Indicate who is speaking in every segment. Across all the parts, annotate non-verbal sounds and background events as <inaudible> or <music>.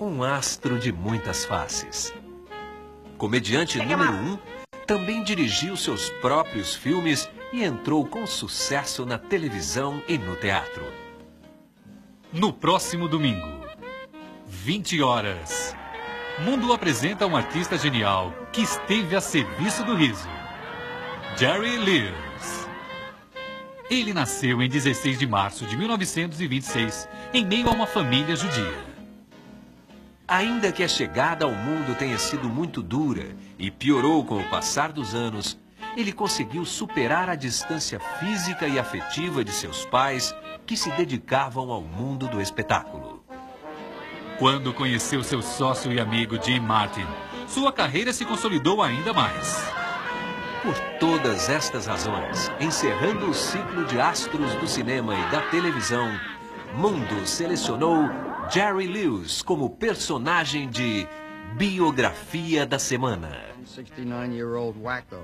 Speaker 1: Um astro de muitas faces. Comediante número um, também dirigiu seus próprios filmes e entrou com sucesso na televisão e no teatro.
Speaker 2: No próximo domingo, 20 horas, Mundo apresenta um artista genial que esteve a serviço do riso. Jerry Lewis. Ele nasceu em 16 de março de 1926, em meio a uma família judia.
Speaker 1: Ainda que a chegada ao mundo tenha sido muito dura e piorou com o passar dos anos, ele conseguiu superar a distância física e afetiva de seus pais que se dedicavam ao mundo do espetáculo.
Speaker 2: Quando conheceu seu sócio e amigo Jim Martin, sua carreira se consolidou ainda mais.
Speaker 1: Por todas estas razões, encerrando o ciclo de astros do cinema e da televisão, Mundo selecionou Jerry Lewis como personagem de Biografia da Semana. 69-year-old wacko.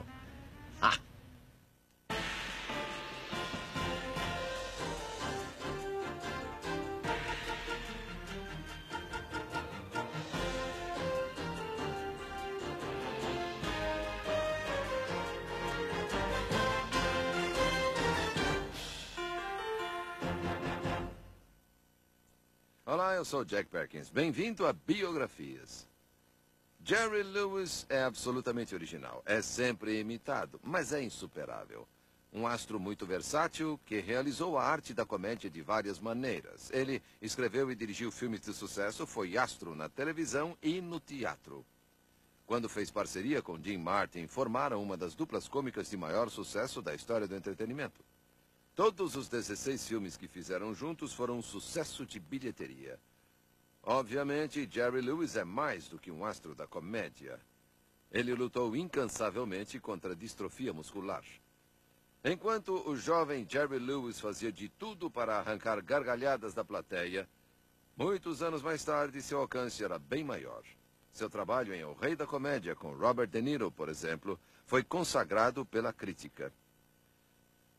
Speaker 3: Olá, eu sou Jack Perkins. Bem-vindo a Biografias. Jerry Lewis é absolutamente original. É sempre imitado, mas é insuperável. Um astro muito versátil que realizou a arte da comédia de várias maneiras. Ele escreveu e dirigiu filmes de sucesso, foi astro na televisão e no teatro. Quando fez parceria com Jim Martin, formaram uma das duplas cômicas de maior sucesso da história do entretenimento. Todos os 16 filmes que fizeram juntos foram um sucesso de bilheteria. Obviamente, Jerry Lewis é mais do que um astro da comédia. Ele lutou incansavelmente contra a distrofia muscular. Enquanto o jovem Jerry Lewis fazia de tudo para arrancar gargalhadas da plateia, muitos anos mais tarde seu alcance era bem maior. Seu trabalho em O Rei da Comédia com Robert De Niro, por exemplo, foi consagrado pela crítica.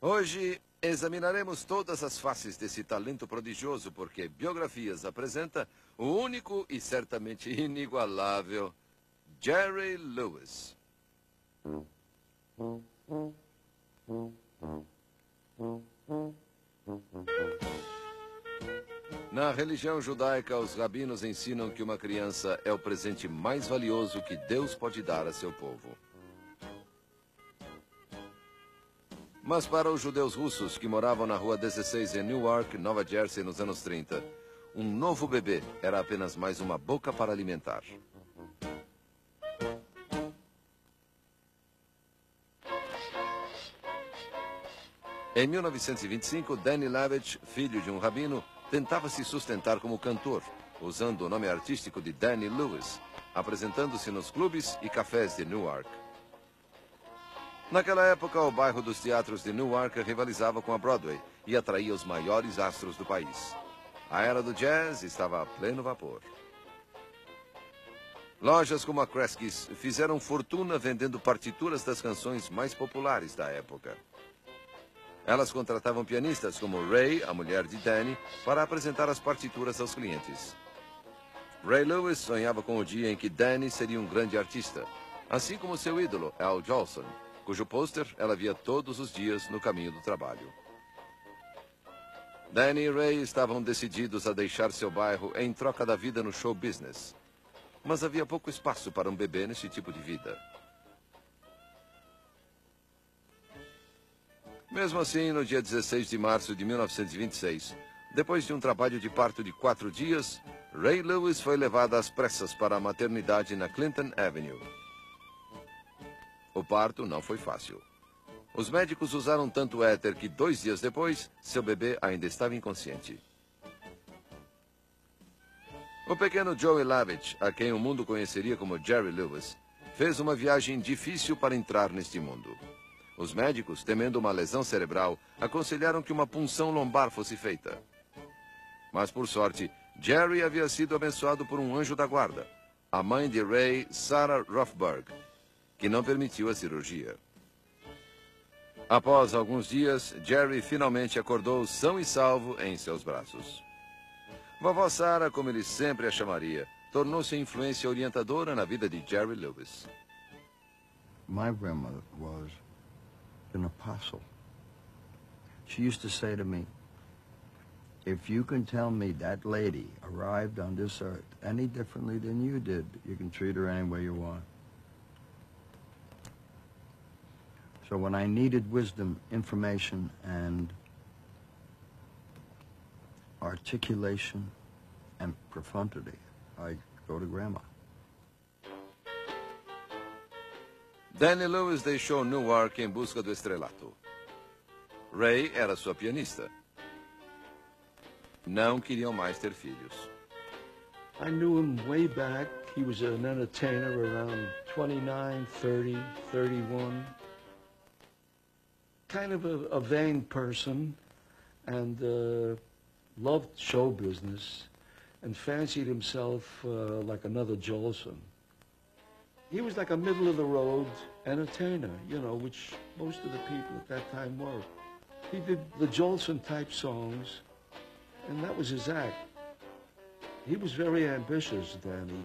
Speaker 3: Hoje, Examinaremos todas as faces desse talento prodigioso, porque Biografias apresenta o único e certamente <laughs> inigualável Jerry Lewis. Na religião judaica, os rabinos ensinam que uma criança é o presente mais valioso que Deus pode dar a seu povo. Mas para os judeus russos que moravam na rua 16 em Newark, Nova Jersey, nos anos 30, um novo bebê era apenas mais uma boca para alimentar. Em 1925, Danny Lavitch, filho de um rabino, tentava se sustentar como cantor, usando o nome artístico de Danny Lewis, apresentando-se nos clubes e cafés de Newark. Naquela época, o bairro dos teatros de Newark rivalizava com a Broadway e atraía os maiores astros do país. A era do jazz estava a pleno vapor. Lojas como a Kresge's fizeram fortuna vendendo partituras das canções mais populares da época. Elas contratavam pianistas como Ray, a mulher de Danny, para apresentar as partituras aos clientes. Ray Lewis sonhava com o dia em que Danny seria um grande artista, assim como seu ídolo, Al Jolson cujo pôster ela via todos os dias no caminho do trabalho. Danny e Ray estavam decididos a deixar seu bairro em troca da vida no show business. Mas havia pouco espaço para um bebê nesse tipo de vida. Mesmo assim, no dia 16 de março de 1926, depois de um trabalho de parto de quatro dias, Ray Lewis foi levado às pressas para a maternidade na Clinton Avenue. O parto não foi fácil. Os médicos usaram tanto éter que dois dias depois, seu bebê ainda estava inconsciente. O pequeno Joey Lavitch, a quem o mundo conheceria como Jerry Lewis, fez uma viagem difícil para entrar neste mundo. Os médicos, temendo uma lesão cerebral, aconselharam que uma punção lombar fosse feita. Mas, por sorte, Jerry havia sido abençoado por um anjo da guarda, a mãe de Ray, Sarah Rothberg, que não permitiu a cirurgia. Após alguns dias, Jerry finalmente acordou são e salvo em seus braços. Vovó Sarah, como ele sempre a chamaria, tornou-se influência orientadora na vida de Jerry Lewis.
Speaker 4: My grandmother was an apostle. She used to say to me, if you can tell me that lady arrived on this earth any differently than you did, you can treat her any way you want. So when I needed wisdom, information, and articulation and profundity, I go to Grandma.
Speaker 3: Danny Lewis deixou Newark em busca do estrelato. Ray era sua pianista. Não queriam mais ter filhos.
Speaker 5: I knew him way back. He was an entertainer around 29, 30, 31. Kind of a, a vain person and uh, loved show business and fancied himself uh, like another Jolson. He was like a middle-of-the-road entertainer, you know, which most of the people at that time were. He did the Jolson-type songs, and that was his act. He was very ambitious, Danny.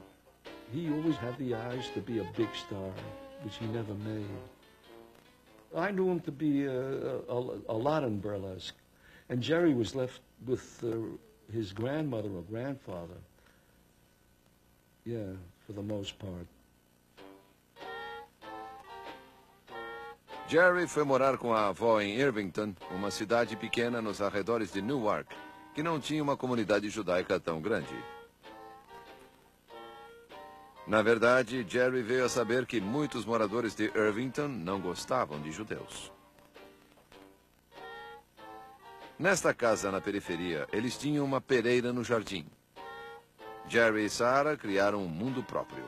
Speaker 5: He always had the eyes to be a big star, which he never made. I knew him to be a, a, a lot in burlesque, and Jerry was left with uh, his grandmother or grandfather. Yeah, for the most part.
Speaker 3: Jerry foi morar com a avó em Irvington, uma cidade pequena nos arredores de Newark, que não tinha uma comunidade judaica tão grande. Na verdade, Jerry veio a saber que muitos moradores de Irvington não gostavam de judeus. Nesta casa na periferia, eles tinham uma pereira no jardim. Jerry e Sarah criaram um mundo próprio.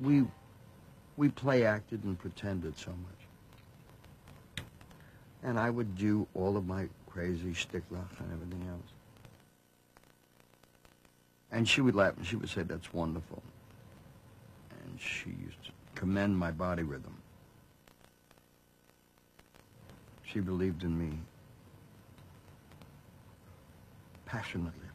Speaker 4: We, we play acted and pretended so much. And I would do all of my crazy shtiklach and everything else. And she would laugh and she would say, that's wonderful. And she used to commend my body rhythm. She believed in me passionately.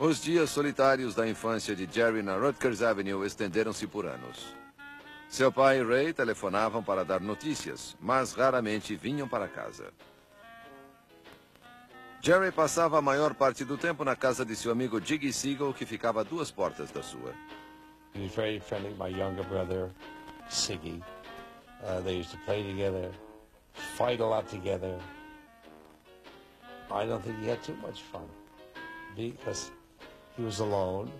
Speaker 3: Os dias solitários da infância de Jerry na Rutgers Avenue estenderam-se por anos. Seu pai e Ray telefonavam para dar notícias, mas raramente vinham para casa. Jerry passava a maior parte do tempo na casa de seu amigo Jiggy Siegel, que ficava a duas portas da sua.
Speaker 6: He was very friendly with my younger brother, Siggy. Uh, they used to play together, fight a lot together. I don't think he had too much fun because he was alone.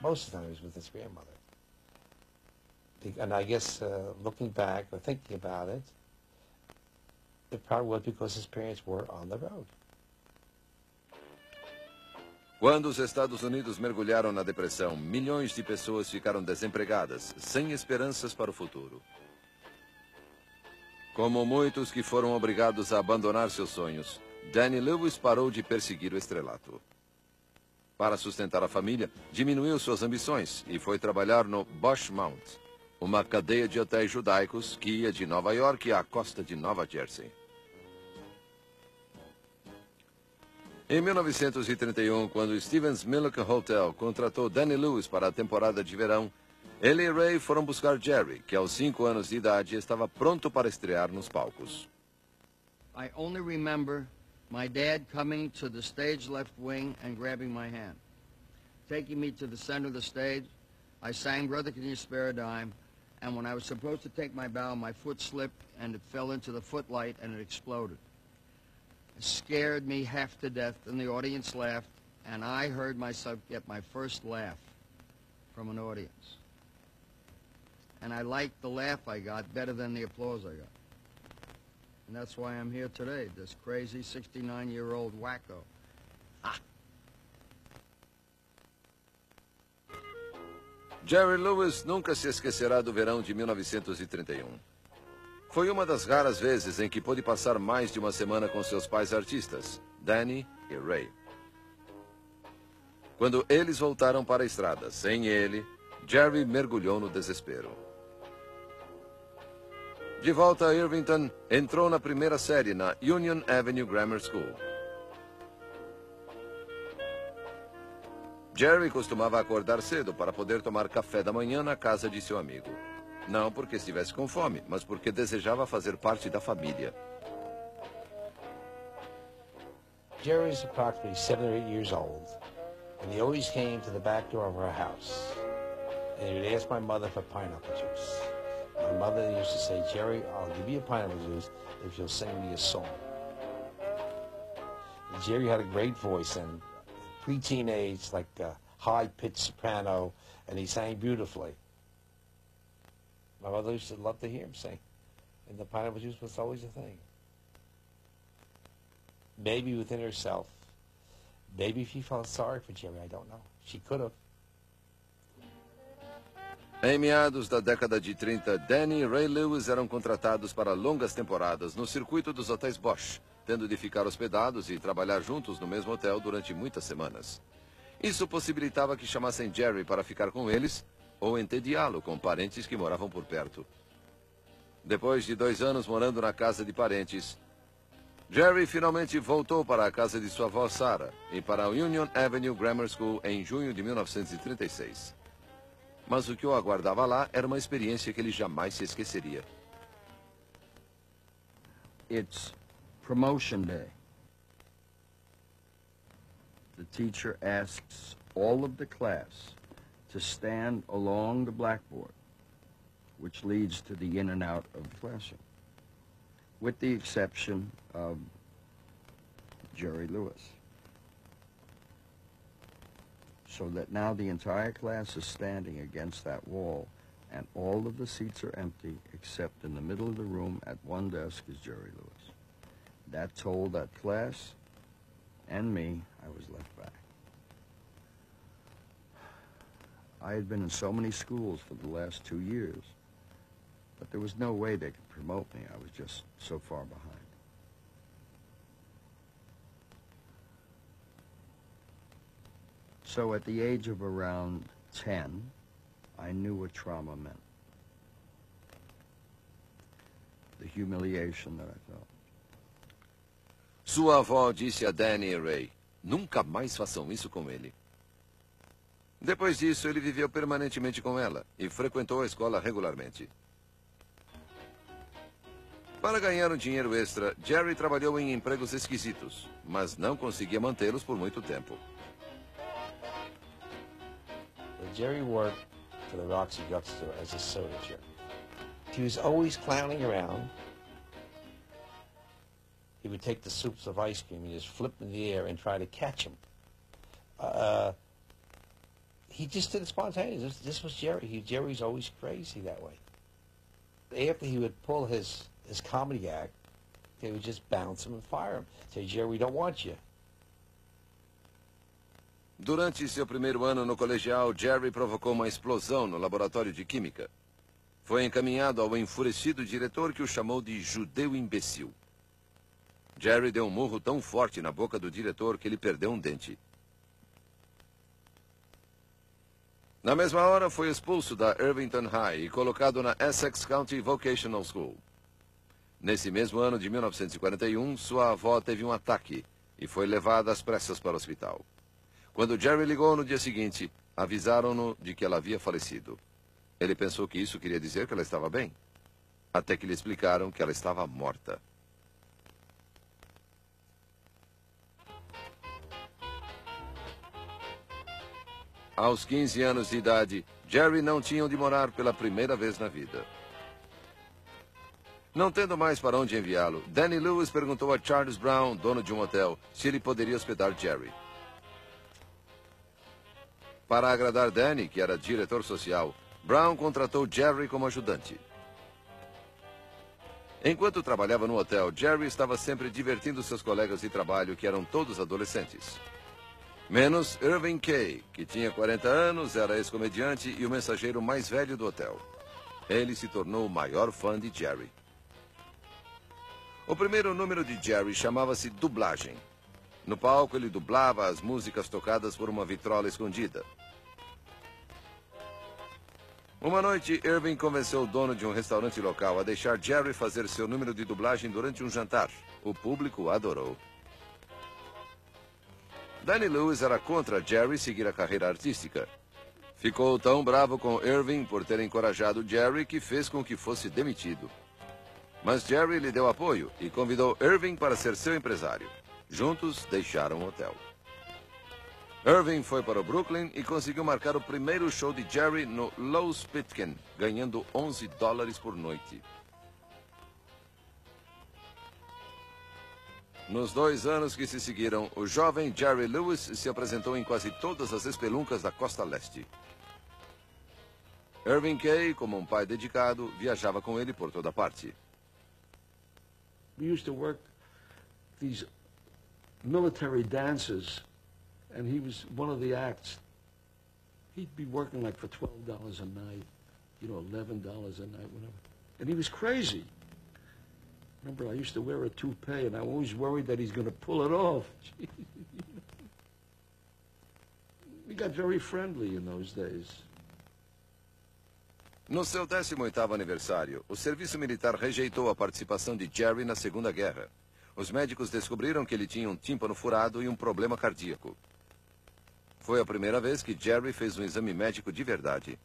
Speaker 6: Most of the time he was with his grandmother. And I guess uh, looking back or thinking about it, probably was because his parents were on the road.
Speaker 3: Quando os Estados Unidos mergulharam na depressão, milhões de pessoas ficaram desempregadas, sem esperanças para o futuro. Como muitos que foram obrigados a abandonar seus sonhos, Danny Lewis parou de perseguir o estrelato. Para sustentar a família, diminuiu suas ambições e foi trabalhar no Bush Mount, uma cadeia de hotéis judaicos que ia de Nova York à costa de Nova Jersey. Em 1931, quando Stevens Milk Hotel contratou Danny Lewis para a temporada de verão, ele e Ray foram buscar Jerry, que aos cinco anos de idade estava pronto para estrear nos palcos.
Speaker 4: I only remember my dad coming to the stage left wing and grabbing my hand. Taking me to the center of the stage, I sang Brother Can You Spare a Dime, and when I was supposed to take my bow, my foot slipped and it fell into the footlight and it exploded. Scared me half to death, and the audience laughed, and I heard myself get my first laugh from an audience. And I liked the laugh I got better than the applause I got. And that's why I'm here today, this crazy 69-year-old wacko.
Speaker 3: Jerry Lewis nunca se esquecerá do verão de 1931. Foi uma das raras vezes em que pôde passar mais de uma semana com seus pais artistas, Danny e Ray. Quando eles voltaram para a estrada sem ele, Jerry mergulhou no desespero. De volta a Irvington, entrou na primeira série na Union Avenue Grammar School. Jerry costumava acordar cedo para poder tomar café da manhã na casa de seu amigo. Não porque estivesse com fome, mas porque desejava fazer parte da família.
Speaker 6: Jerry was approximately seven or eight years old, and he always came to the back door of our house, and he would ask my mother for pineapple juice. My mother used to say, Jerry, I'll give you a pineapple juice if you'll sing me a song. And Jerry had a great voice, and pre-teen age, like a high-pitched soprano, and he sang beautifully. My mother used to love to hear him sing, and the pineapple juice was always a thing maybe within herself. Maybe she felt sorry for Jerry, I don't know. She could have.
Speaker 3: Em meados da década de 30, Danny e Ray Lewis eram contratados para longas temporadas no circuito dos hotéis Bosch, tendo de ficar hospedados e trabalhar juntos no mesmo hotel durante muitas semanas. Isso possibilitava que chamassem Jerry para ficar com eles ou entediá-lo com parentes que moravam por perto. Depois de dois anos morando na casa de parentes, Jerry finalmente voltou para a casa de sua avó Sarah e para a Union Avenue Grammar School em junho de 1936. Mas o que o aguardava lá era uma experiência que ele jamais se esqueceria.
Speaker 4: It's promotion day. The teacher asks all of the class to stand along the blackboard, which leads to the in and out of the classroom with the exception of Jerry Lewis. So that now the entire class is standing against that wall and all of the seats are empty except in the middle of the room at one desk is Jerry Lewis. That told that class and me I was left back. I had been in so many schools for the last two years but there was no way they could promote me. I was just so far behind. So at the age of around 10, I knew what trauma meant. The humiliation that I felt.
Speaker 3: Sua avó disse a Danny e Ray, nunca mais façam isso com ele. Depois disso, ele viveu permanentemente com ela e frequentou a escola regularmente. Para ganhar um dinheiro extra, Jerry trabalhou em empregos esquisitos, mas não conseguia mantê-los por muito tempo.
Speaker 6: Jerry worked for the Roxy Drugstore as a soda jerk. He was always clowning around. He would take the soups of ice cream and just flip in the air and try to catch them. Uh, he just did it spontaneously. This, this was Jerry. He, Jerry's always crazy that way. After he would pull his his comedy act, they would just bounce him and fire him. Say, Jerry, we don't want you.
Speaker 3: Durante seu primeiro ano no colegial, Jerry provocou uma explosão no laboratório de química. Foi encaminhado ao enfurecido diretor que o chamou de judeu imbecil. Jerry deu um murro tão forte na boca do diretor que ele perdeu um dente. Na mesma hora, foi expulso da Irvington High e colocado na Essex County Vocational School. Nesse mesmo ano de 1941, sua avó teve um ataque e foi levada às pressas para o hospital. Quando Jerry ligou no dia seguinte, avisaram-no de que ela havia falecido. Ele pensou que isso queria dizer que ela estava bem, até que lhe explicaram que ela estava morta. Aos 15 anos de idade, Jerry não tinha onde morar pela primeira vez na vida. Não tendo mais para onde enviá-lo, Danny Lewis perguntou a Charles Brown, dono de um hotel, se ele poderia hospedar Jerry. Para agradar Danny, que era diretor social, Brown contratou Jerry como ajudante. Enquanto trabalhava no hotel, Jerry estava sempre divertindo seus colegas de trabalho, que eram todos adolescentes. Menos Irving Kay, que tinha 40 anos, era ex-comediante e o mensageiro mais velho do hotel. Ele se tornou o maior fã de Jerry. O primeiro número de Jerry chamava-se Dublagem. No palco, ele dublava as músicas tocadas por uma vitrola escondida. Uma noite, Irving convenceu o dono de um restaurante local a deixar Jerry fazer seu número de dublagem durante um jantar. O público adorou. Danny Lewis era contra Jerry seguir a carreira artística. Ficou tão bravo com Irving por ter encorajado Jerry que fez com que fosse demitido. Mas Jerry lhe deu apoio e convidou Irving para ser seu empresário. Juntos deixaram o hotel. Irving foi para o Brooklyn e conseguiu marcar o primeiro show de Jerry no Lowe's Pitkin, ganhando 11 dólares por noite. Nos dois anos que se seguiram, o jovem Jerry Lewis se apresentou em quase todas as espeluncas da costa leste. Irving Kay, como um pai dedicado, viajava com ele por toda parte.
Speaker 5: We used to work these military dances, and he was one of the acts. He'd be working like for twelve dollars a night, you know, eleven dollars a night, whatever. And he was crazy. Remember, I used to wear a toupee, and always worried that he's going to pull it off. <laughs> we got very friendly in those days.
Speaker 3: No seu 18º aniversário, o serviço militar rejeitou a participação de Jerry na Segunda Guerra. Os médicos descobriram que ele tinha um tímpano furado e um problema cardíaco. Foi a primeira vez que Jerry fez um exame médico de verdade.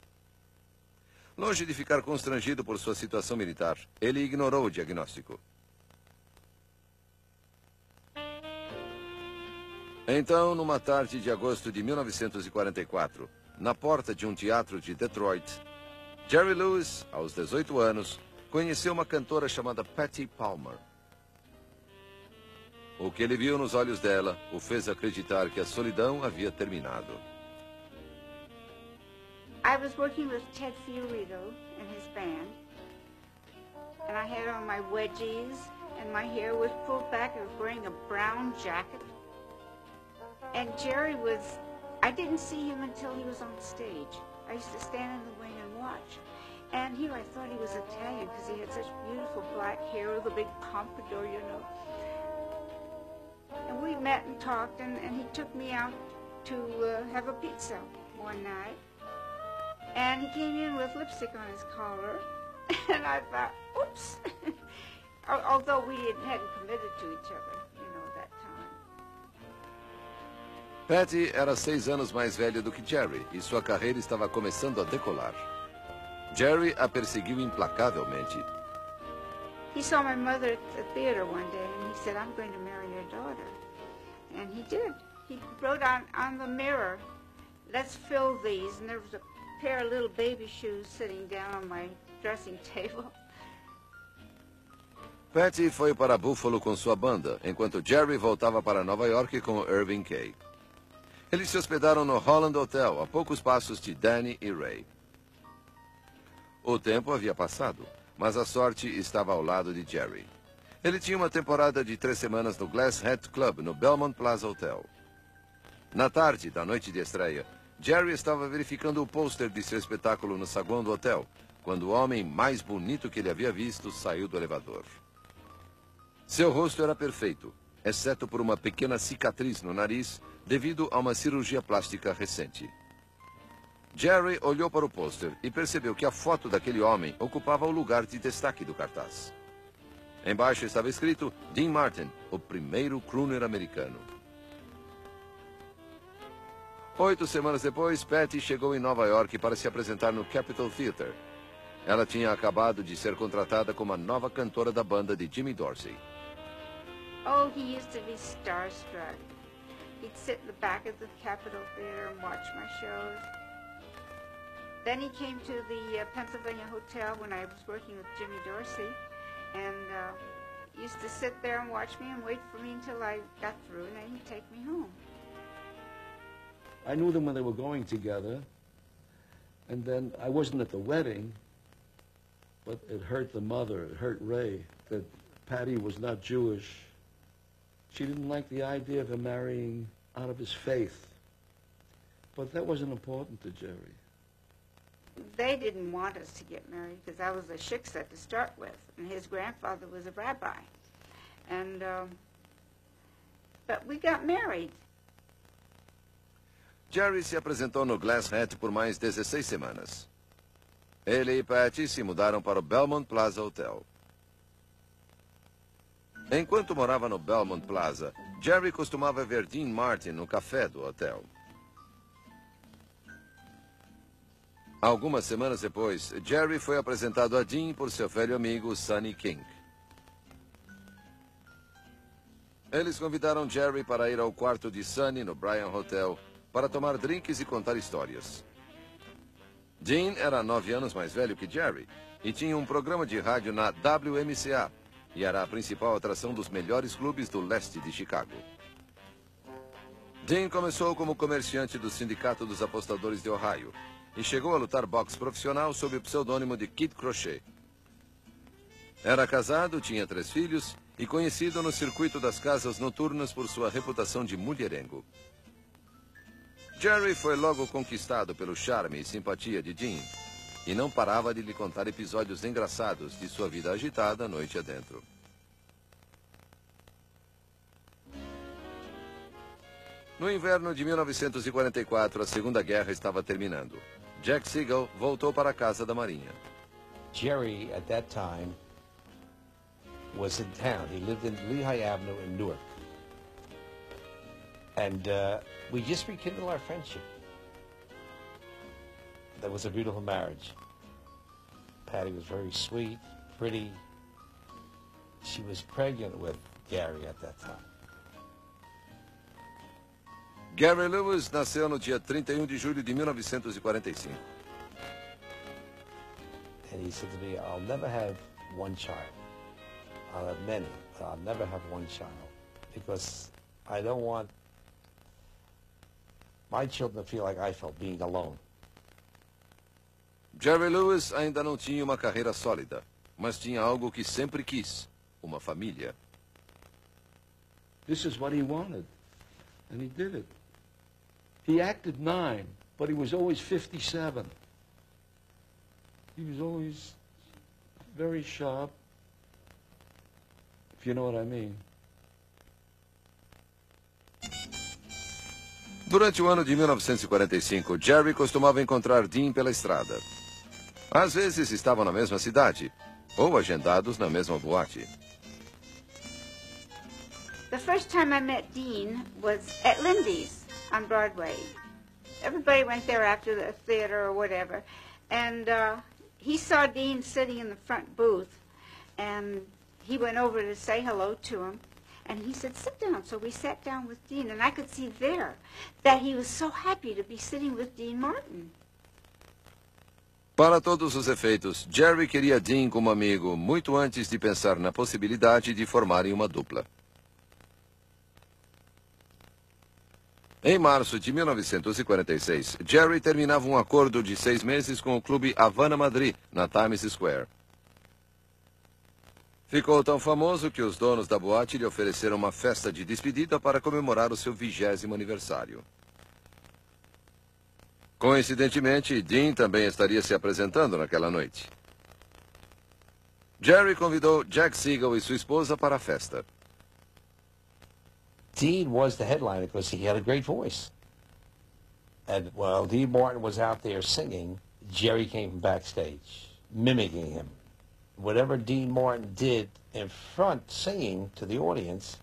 Speaker 3: Longe de ficar constrangido por sua situação militar, ele ignorou o diagnóstico. Então, numa tarde de agosto de 1944, na porta de um teatro de Detroit, Jerry Lewis, aos 18 anos, conheceu uma cantora chamada Patty Palmer. O que ele viu nos olhos dela o fez acreditar que a solidão havia terminado.
Speaker 7: I was working with Ted Fiorito and his band, and I had on my wedgies, and my hair was pulled back. I was wearing a brown jacket. And Jerry was, I didn't see him until he was on stage. I used to stand in the wing and watch. And here I thought he was Italian because he had such beautiful black hair with a big pompadour, you know. And we met and talked, and, and he took me out to uh, have a pizza one night. And he came in with lipstick on his collar, <laughs> and I thought, oops. <laughs> Although we hadn't committed to each other, you know, that time.
Speaker 3: Patty era seis anos mais velha do que Jerry e sua carreira estava começando a decolar. Jerry a perseguiu implacavelmente.
Speaker 7: He saw my mother at the theater one day, and he said, I'm going to marry your daughter. And he did. He wrote on, on the mirror, let's fill these. And there was a pair of little baby shoes sitting down on my dressing table.
Speaker 3: Patty foi para Buffalo com sua banda, enquanto Jerry voltava para Nova York com Irving Kay. Eles se hospedaram no Holland Hotel, a poucos passos de Danny e Ray. O tempo havia passado, mas a sorte estava ao lado de Jerry. Ele tinha uma temporada de três semanas no Glass Hat Club, no Belmont Plaza Hotel. Na tarde da noite de estreia, Jerry estava verificando o pôster de seu espetáculo no saguão do hotel, quando o homem mais bonito que ele havia visto saiu do elevador. Seu rosto era perfeito, exceto por uma pequena cicatriz no nariz devido a uma cirurgia plástica recente. Jerry olhou para o pôster e percebeu que a foto daquele homem ocupava o lugar de destaque do cartaz. Embaixo estava escrito Dean Martin, o primeiro crooner americano. Oito semanas depois, Patty chegou em Nova York para se apresentar no Capitol Theater. Ela tinha acabado de ser contratada como a nova cantora da banda de Jimmy Dorsey.
Speaker 7: Oh, he used to be starstruck. He'd sit in the back of the Capitol Theater and watch my shows. Then he came to the uh, Pennsylvania Hotel when I was working with Jimmy Dorsey, and uh, used to sit there and watch me and wait for me until I got through, and then he'd take me home.
Speaker 5: I knew them when they were going together, and then I wasn't at the wedding, but it hurt the mother, it hurt Ray, that Patty was not Jewish. She didn't like the idea of him marrying out of his faith. But that wasn't important to Jerry.
Speaker 7: They didn't want us to get married because I was a shiksa to start with, and his grandfather was a rabbi. And, um, but we got married.
Speaker 3: Jerry se apresentou no Glass Hat por mais 16 semanas. Ele e Patty se mudaram para o Belmont Plaza Hotel. Enquanto morava no Belmont Plaza, Jerry costumava ver Dean Martin no café do hotel. Algumas semanas depois, Jerry foi apresentado a Dean por seu velho amigo Sonny King. Eles convidaram Jerry para ir ao quarto de Sonny no Bryan Hotel para tomar drinks e contar histórias. Dean era nove anos mais velho que Jerry e tinha um programa de rádio na WMCA e era a principal atração dos melhores clubes do leste de Chicago. Dean começou como comerciante do Sindicato dos Apostadores de Ohio e chegou a lutar boxe profissional sob o pseudônimo de Kid Crochet. Era casado, tinha três filhos e conhecido no circuito das casas noturnas por sua reputação de mulherengo. Jerry foi logo conquistado pelo charme e simpatia de Dean e não parava de lhe contar episódios engraçados de sua vida agitada noite adentro. No inverno de 1944, a Segunda Guerra estava terminando. Jack Siegel voltou para a casa da Marinha.
Speaker 6: Jerry, at that time, was in town. He lived in Lehigh Avenue in Newark. And uh, we just rekindled our friendship. That was a beautiful marriage. Patty was very sweet, pretty. She was pregnant with Gary at that time.
Speaker 3: Gary Lewis nasceu no dia 31 de julho de 1945.
Speaker 6: And he said to me, I'll never have one child. I'll have many, but I'll never have one child because I don't want my children feel like I felt being alone.
Speaker 3: Jerry Lewis ainda não tinha uma carreira sólida, mas tinha algo que sempre quis: uma família.
Speaker 5: This is what he wanted, and he did it. He acted nine, but he was always 57. He was always very sharp, if you know what I mean.
Speaker 3: Durante o ano de 1945, Jerry costumava encontrar Dean pela estrada. Às vezes estavam na mesma cidade, ou agendados na mesma boate.
Speaker 7: The first time I met Dean was at Lindy's on Broadway. Everybody went there after the theater or whatever. And uh, he saw Dean sitting in the front booth. And he went over to say hello to him. And he said, sit down. So we sat down with Dean. And I could see there that he was so happy to be sitting with Dean Martin.
Speaker 3: Para todos os efeitos, Jerry queria Dean como amigo muito antes de pensar na possibilidade de formarem uma dupla. Em março de 1946, Jerry terminava um acordo de seis meses com o clube Havana Madrid, na Times Square. Ficou tão famoso que os donos da boate lhe ofereceram uma festa de despedida para comemorar o seu vigésimo aniversário. Coincidentemente, Dean também estaria se apresentando naquela noite. Jerry convidou Jack Siegel e sua esposa para a festa.
Speaker 6: Dean was the headliner because he had a great voice. And while Dean Martin was out there singing, Jerry came backstage, mimicking him. Whatever Dean Martin did in front singing to the audience,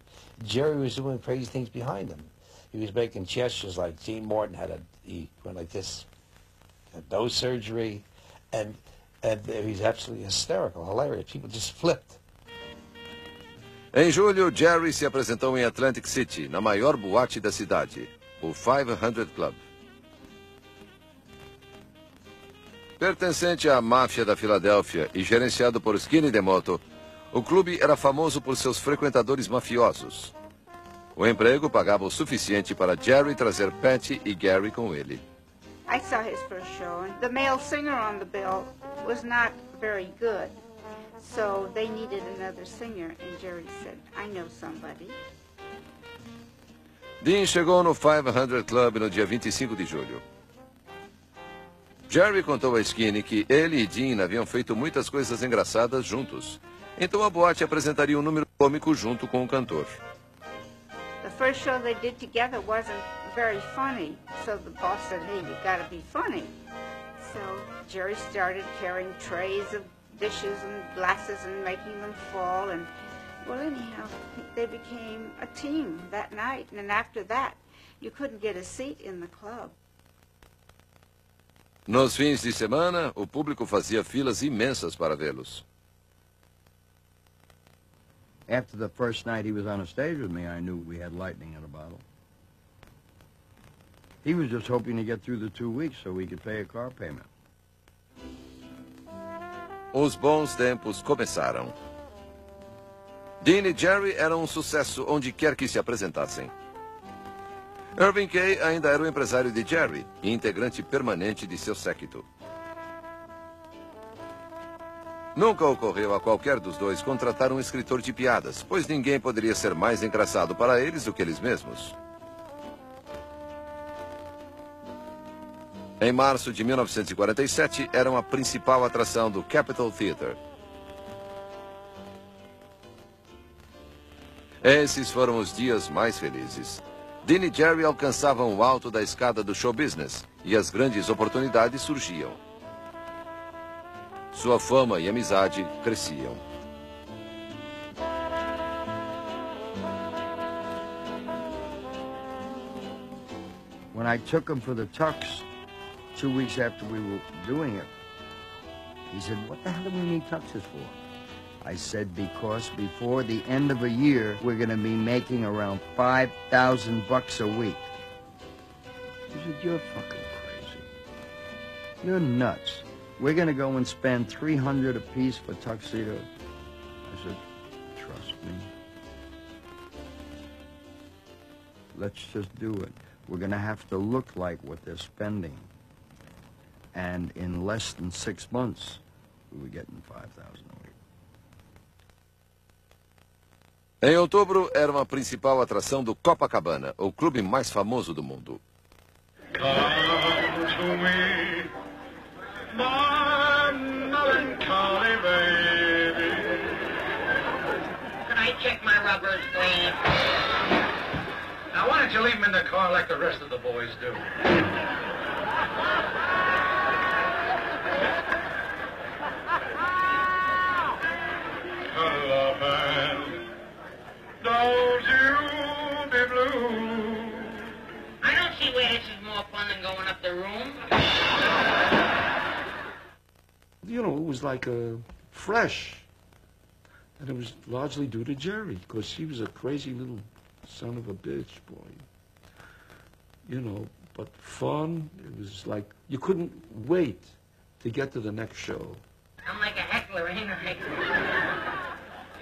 Speaker 6: Jerry was doing crazy things behind him. He was making gestures like Dean Martin had a, he went like this, had nose surgery, and, and he's absolutely hysterical, hilarious. People just flipped.
Speaker 3: Em julho, Jerry se apresentou em Atlantic City, na maior boate da cidade, o 500 Club. Pertencente à máfia da Filadélfia e gerenciado por Skinny DeMotto, o clube era famoso por seus frequentadores mafiosos. O emprego pagava o suficiente para Jerry trazer Patty e Gary com ele.
Speaker 7: I saw his first show, and the male singer on the bill was not very good. So they needed another singer, and Jerry said, I know somebody.
Speaker 3: Dean chegou no 500 Club no dia 25 de julho. Jerry contou a Skinny que ele e Dean haviam feito muitas coisas engraçadas juntos. Então a boate apresentaria um número cômico junto com o cantor.
Speaker 7: The first show they did together wasn't very funny, so the boss said, hey, you be funny. So Jerry started carrying trays of dishes and glasses and making them fall. And well, anyhow, they became a team that night. And after that, you couldn't get a seat in the club.
Speaker 3: Nos fins de semana, o público fazia filas imensas para vê-los.
Speaker 4: After the first night he was on a stage with me, I knew we had lightning in a bottle. He was just hoping to get through the two weeks so we could pay a car payment.
Speaker 3: Os bons tempos começaram. Dean e Jerry eram um sucesso onde quer que se apresentassem. Irving Kay ainda era o empresário de Jerry e integrante permanente de seu séquito. Nunca ocorreu a qualquer dos dois contratar um escritor de piadas, pois ninguém poderia ser mais engraçado para eles do que eles mesmos. Em março de 1947, eram a principal atração do Capitol Theatre. Esses foram os dias mais felizes. Dean e Jerry alcançavam o alto da escada do show business e as grandes oportunidades surgiam. Sua fama e amizade cresciam.
Speaker 4: When I took him for the tux, two weeks after we were doing it, he said, what the hell do we need tuxes for? I said, because before the end of a year, we're going to be making around 5,000 bucks a week. He said, you're fucking crazy. You're nuts. We're going to go and spend 300 apiece for tuxedos. I said, trust me. Let's just do it. We're going to have to look like what they're spending. And in less than six months, we were getting 5,000
Speaker 3: Em outubro, era uma principal atração do Copacabana, o clube mais famoso do mundo.
Speaker 8: Come to me, my melancholy baby.
Speaker 9: Can I check my rubbers, please?
Speaker 8: Now, why don't you leave him in the car like the rest of the boys do? <laughs> Telephone, don't you be blue.
Speaker 9: I don't see where this is more fun than going up the room.
Speaker 5: You know, it was like a fresh. And it was largely due to Jerry, because he was a crazy little son of a bitch, boy. You know, but fun, it was like, you couldn't wait to get to the next show.
Speaker 9: I'm like a heckler, ain't I?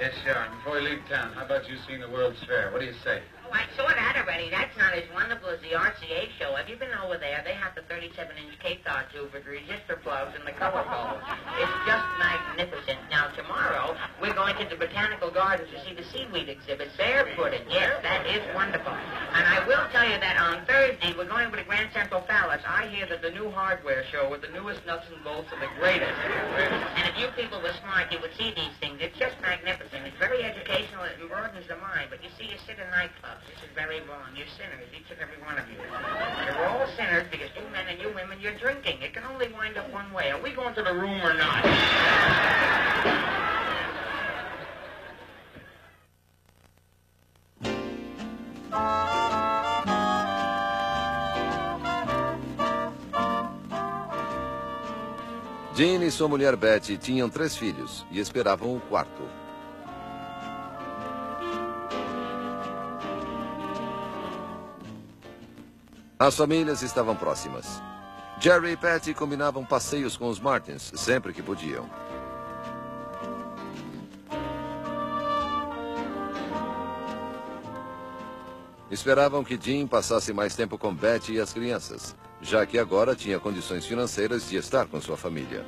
Speaker 8: Yes, sir. Before we leave town, how about you seeing the World's Fair? What do you say?
Speaker 9: I saw that already. That's not as wonderful as the RCA show. Have you been over there? They have the 37-inch K-Star tube with the resistor plugs and the color bulb. It's just magnificent. Now, tomorrow, we're going to the Botanical Gardens to see the seaweed exhibit. Barefooted. Yes, that is wonderful. And I will tell you that on Thursday, we're going over to Grand Central Palace. I hear that the new hardware show with the newest nuts and bolts are the greatest. And if you people were smart, you would see these things. It's just magnificent. It's very educational. It broadens the mind. But you see, you sit in nightclubs. This is very wrong. You're sinners, each and every one of you. You're all sinners because you men and you women, you're drinking. It can only wind up one way. Are we going to the room or not?
Speaker 3: Jean e sua mulher Betty tinham três filhos e esperavam o quarto. As famílias estavam próximas. Jerry e Patty combinavam passeios com os Martins sempre que podiam. Esperavam que Jim passasse mais tempo com Betty e as crianças, já que agora tinha condições financeiras de estar com sua família.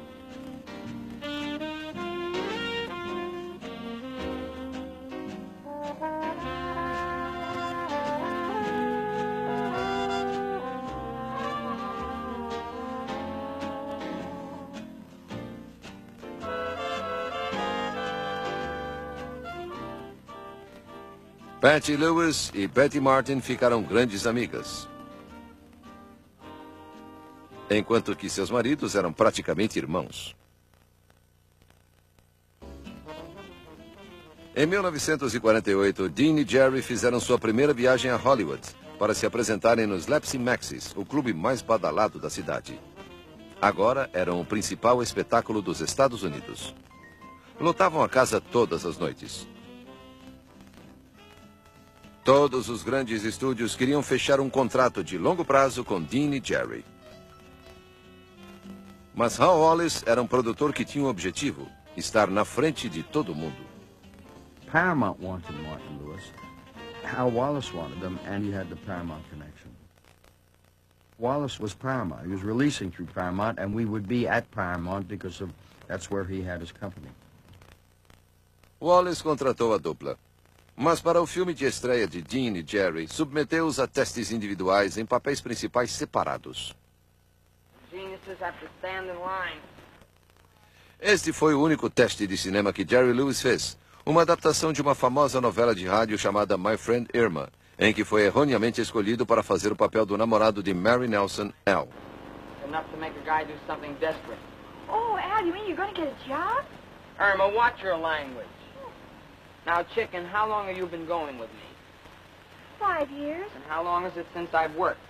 Speaker 3: Patty Lewis e Betty Martin ficaram grandes amigas. enquanto que seus maridos eram praticamente irmãos. Em 1948, Dean e Jerry fizeram sua primeira viagem a Hollywood para se apresentarem no Slapsy Maxis, o clube mais badalado da cidade. Agora eram o principal espetáculo dos Estados Unidos. Lotavam a casa todas as noites. Todos os grandes estúdios queriam fechar um contrato de longo prazo com Dean e Jerry. Mas Hal Wallace era um produtor que tinha um objetivo, estar na frente de todo mundo.
Speaker 4: Paramount wanted Martin Lewis. Hal Wallace wanted them, and he had the Paramount connection. Wallace was Paramount. He was releasing through Paramount, and we would be at Paramount because of that's where he had his company.
Speaker 3: Wallace contratou a dupla. Mas para o filme de estreia de Dean e Jerry, submeteu-os a testes individuais em papéis principais separados.
Speaker 10: Geniuses have to stand in line.
Speaker 3: Este foi o único teste de cinema que Jerry Lewis fez, uma adaptação de uma famosa novela de rádio chamada My Friend Irma, em que foi erroneamente escolhido para fazer o papel do namorado de Mary Nelson, Al.
Speaker 10: Enough to make a guy do something desperate.
Speaker 11: Oh, Al, you mean you're going to get a job?
Speaker 10: Irma, watch your language. Now, chicken, how long have you been going with me?
Speaker 11: Five years.
Speaker 10: And how long is it since I've worked?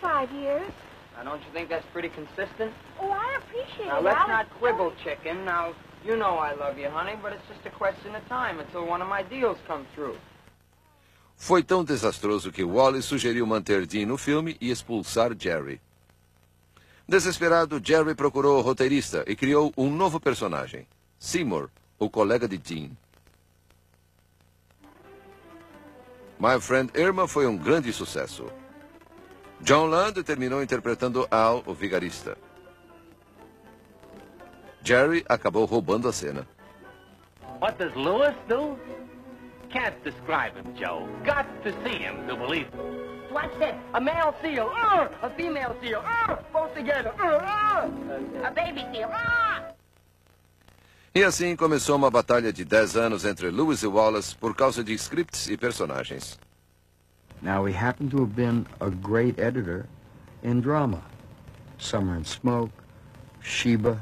Speaker 11: Five years.
Speaker 10: Now, don't you think that's pretty consistent?
Speaker 11: Oh, I appreciate
Speaker 10: Now,
Speaker 11: it,
Speaker 10: let's
Speaker 11: Al.
Speaker 10: not quibble, chicken. Now, you know I love you, honey, but it's just a question of time until one of my deals come through.
Speaker 3: Foi tão desastroso que Wallace sugeriu manter Dean no filme e expulsar Jerry. Desesperado, Jerry procurou o roteirista e criou um novo personagem, Seymour, o colega de Dean. My Friend Irma foi um grande sucesso. John Land terminou interpretando Al, o vigarista. Jerry acabou roubando a cena.
Speaker 12: What does Lewis do? Can't describe him, Joe. Got to see him to believe him.
Speaker 10: What's this? A male seal. Uh, a female seal. Uh, both together. Uh, uh. A baby seal. Uh.
Speaker 3: E assim começou uma batalha de 10 anos entre Lewis e Wallace por causa de scripts e personagens.
Speaker 4: Now, he happened to have been a great editor in drama. Summer and Smoke, Sheba.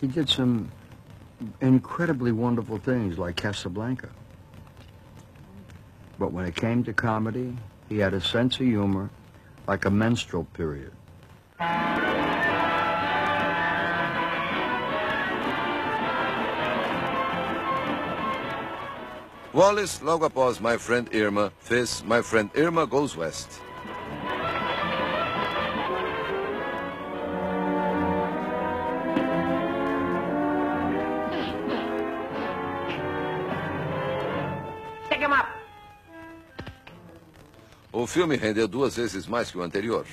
Speaker 4: He did some incredibly wonderful things like Casablanca. But when it came to comedy, he had a sense of humor like a menstrual period.
Speaker 3: Wallace, logo após My Friend Irma, fez My Friend Irma Goes West.
Speaker 10: Stick him up.
Speaker 3: O filme rendeu duas vezes mais que o anterior.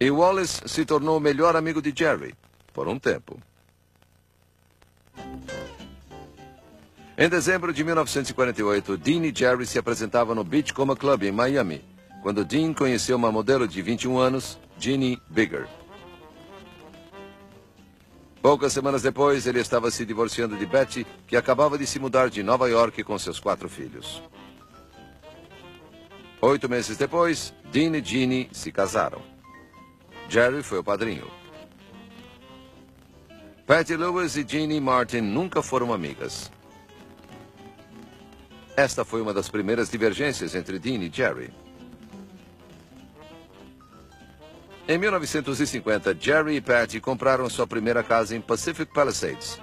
Speaker 3: E Wallace se tornou o melhor amigo de Jerry, por um tempo. Em dezembro de 1948, Dean e Jerry se apresentavam no Beachcomber Club em Miami, quando Dean conheceu uma modelo de 21 anos, Jeannie Bigger. Poucas semanas depois, ele estava se divorciando de Betty, que acabava de se mudar de Nova York com seus quatro filhos. Oito meses depois, Dean e Jeannie se casaram. Jerry foi o padrinho. Patty Lewis e Jeannie Martin nunca foram amigas. Esta foi uma das primeiras divergências entre Dean e Jerry. Em 1950, Jerry e Patty compraram sua primeira casa em Pacific Palisades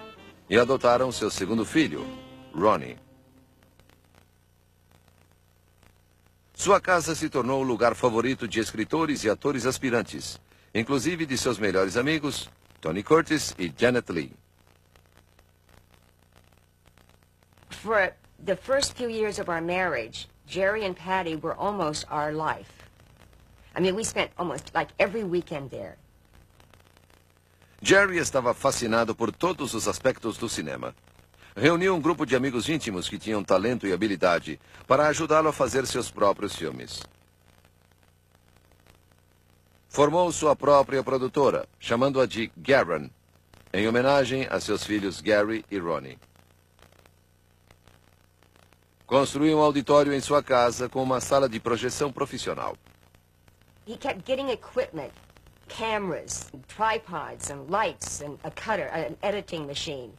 Speaker 3: e adotaram seu segundo filho, Ronnie. Sua casa se tornou o lugar favorito de escritores e atores aspirantes, inclusive de seus melhores amigos, Tony Curtis e Janet Lee.
Speaker 13: For the first few years of our marriage, Jerry and Patty were almost our life. I mean, we spent almost like every weekend there.
Speaker 3: Jerry estava fascinado por todos os aspectos do cinema. Reuniu um grupo de amigos íntimos que tinham talento e habilidade para ajudá-lo a fazer seus próprios filmes. Formou sua própria produtora, chamando-a de Garon, em homenagem a seus filhos Gary e Ronnie. Construiu um auditório em sua casa com uma sala de projeção profissional.
Speaker 13: He kept getting equipment, cameras, tripods, and lights, and a cutter, an editing machine.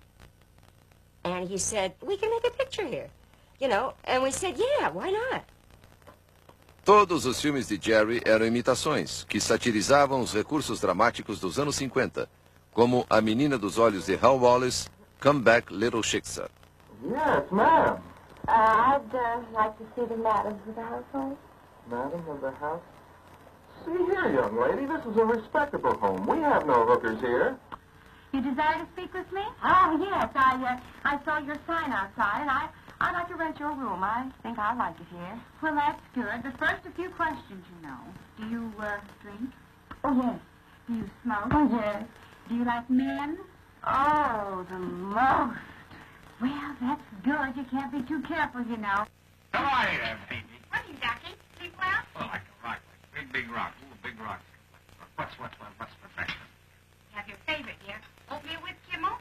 Speaker 13: And he said, we can make a picture here. You know, and we said, yeah, why not?
Speaker 3: Todos os filmes de Jerry eram imitações, que satirizavam os recursos dramáticos dos anos 50, como A Menina dos Olhos de Hal Wallace, Come Back Little Shiksa.
Speaker 14: Yes, ma'am.
Speaker 11: Uh, I'd uh, like to see the madams of the household.
Speaker 14: Madam of the house? See here, young lady, this is a respectable home. We have no hookers here.
Speaker 11: You desire to speak with me? Oh, yes. I, uh, I saw your sign outside, and I, I'd like to rent your room. I think I'll like it here. Well, that's good. But first, a few questions, you know. Do you, uh, drink? Oh, yes. Do you smoke? Oh, yes. Do you like men? Oh, the most. Well, that's good. You can't be too careful, you know.
Speaker 8: How are you there, baby?
Speaker 11: What are you, Ducky? Sleep well?
Speaker 8: Oh, like a rock. Big, big rock. Ooh, big rock. What's, what, what, what's for breakfast?
Speaker 11: Have your favorite, dear. Oatmeal with Kimmel,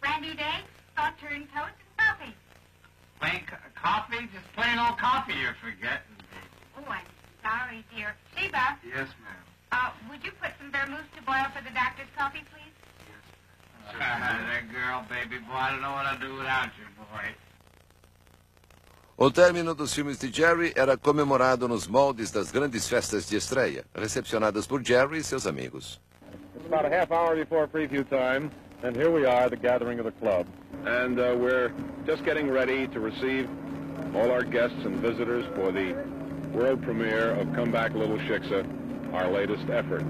Speaker 11: brandied eggs, sauteed toast, and coffee.
Speaker 8: Plain co- coffee? Just plain old coffee you're forgetting.
Speaker 11: Oh, I'm sorry, dear. Sheba,
Speaker 8: Yes, ma'am.
Speaker 11: uh, would you put some vermouth to boil for the doctor's coffee, please? <laughs>
Speaker 3: O término dos filmes de Jerry era comemorado nos moldes das grandes festas de estreia, recepcionadas por Jerry e seus amigos.
Speaker 15: It's about a half hour before preview time, and here we are, the gathering of the club. And uh, we're just getting ready to receive all our guests and visitors for the world premiere of Come Back Little Shiksa, our latest effort.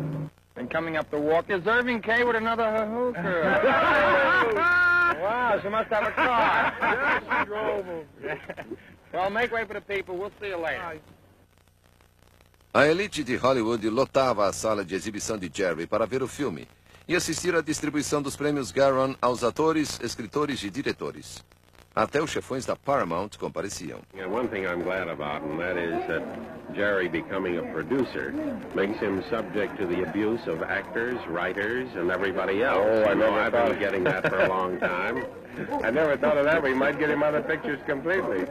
Speaker 16: And coming up the walk is Irving Kay with another hooker. <laughs> wow, she must have a car.
Speaker 15: Yes, she drove them.
Speaker 16: well, make way for the people. We'll see you later.
Speaker 3: A elite de Hollywood lotava a sala de exibição de Jerry para ver o filme e assistir à distribuição dos prêmios Garon aos atores, escritores e diretores. Até os chefões da Paramount compareciam.
Speaker 17: Yeah, one thing I'm glad about, and that is that Jerry becoming a producer makes him subject to the abuse of actors, writers, and everybody else.
Speaker 15: Oh, I
Speaker 17: You know,
Speaker 15: never
Speaker 17: I've
Speaker 15: thought
Speaker 17: been
Speaker 15: of- <laughs>
Speaker 17: getting that for a long time.
Speaker 15: I never thought of that. We might get him out of pictures completely.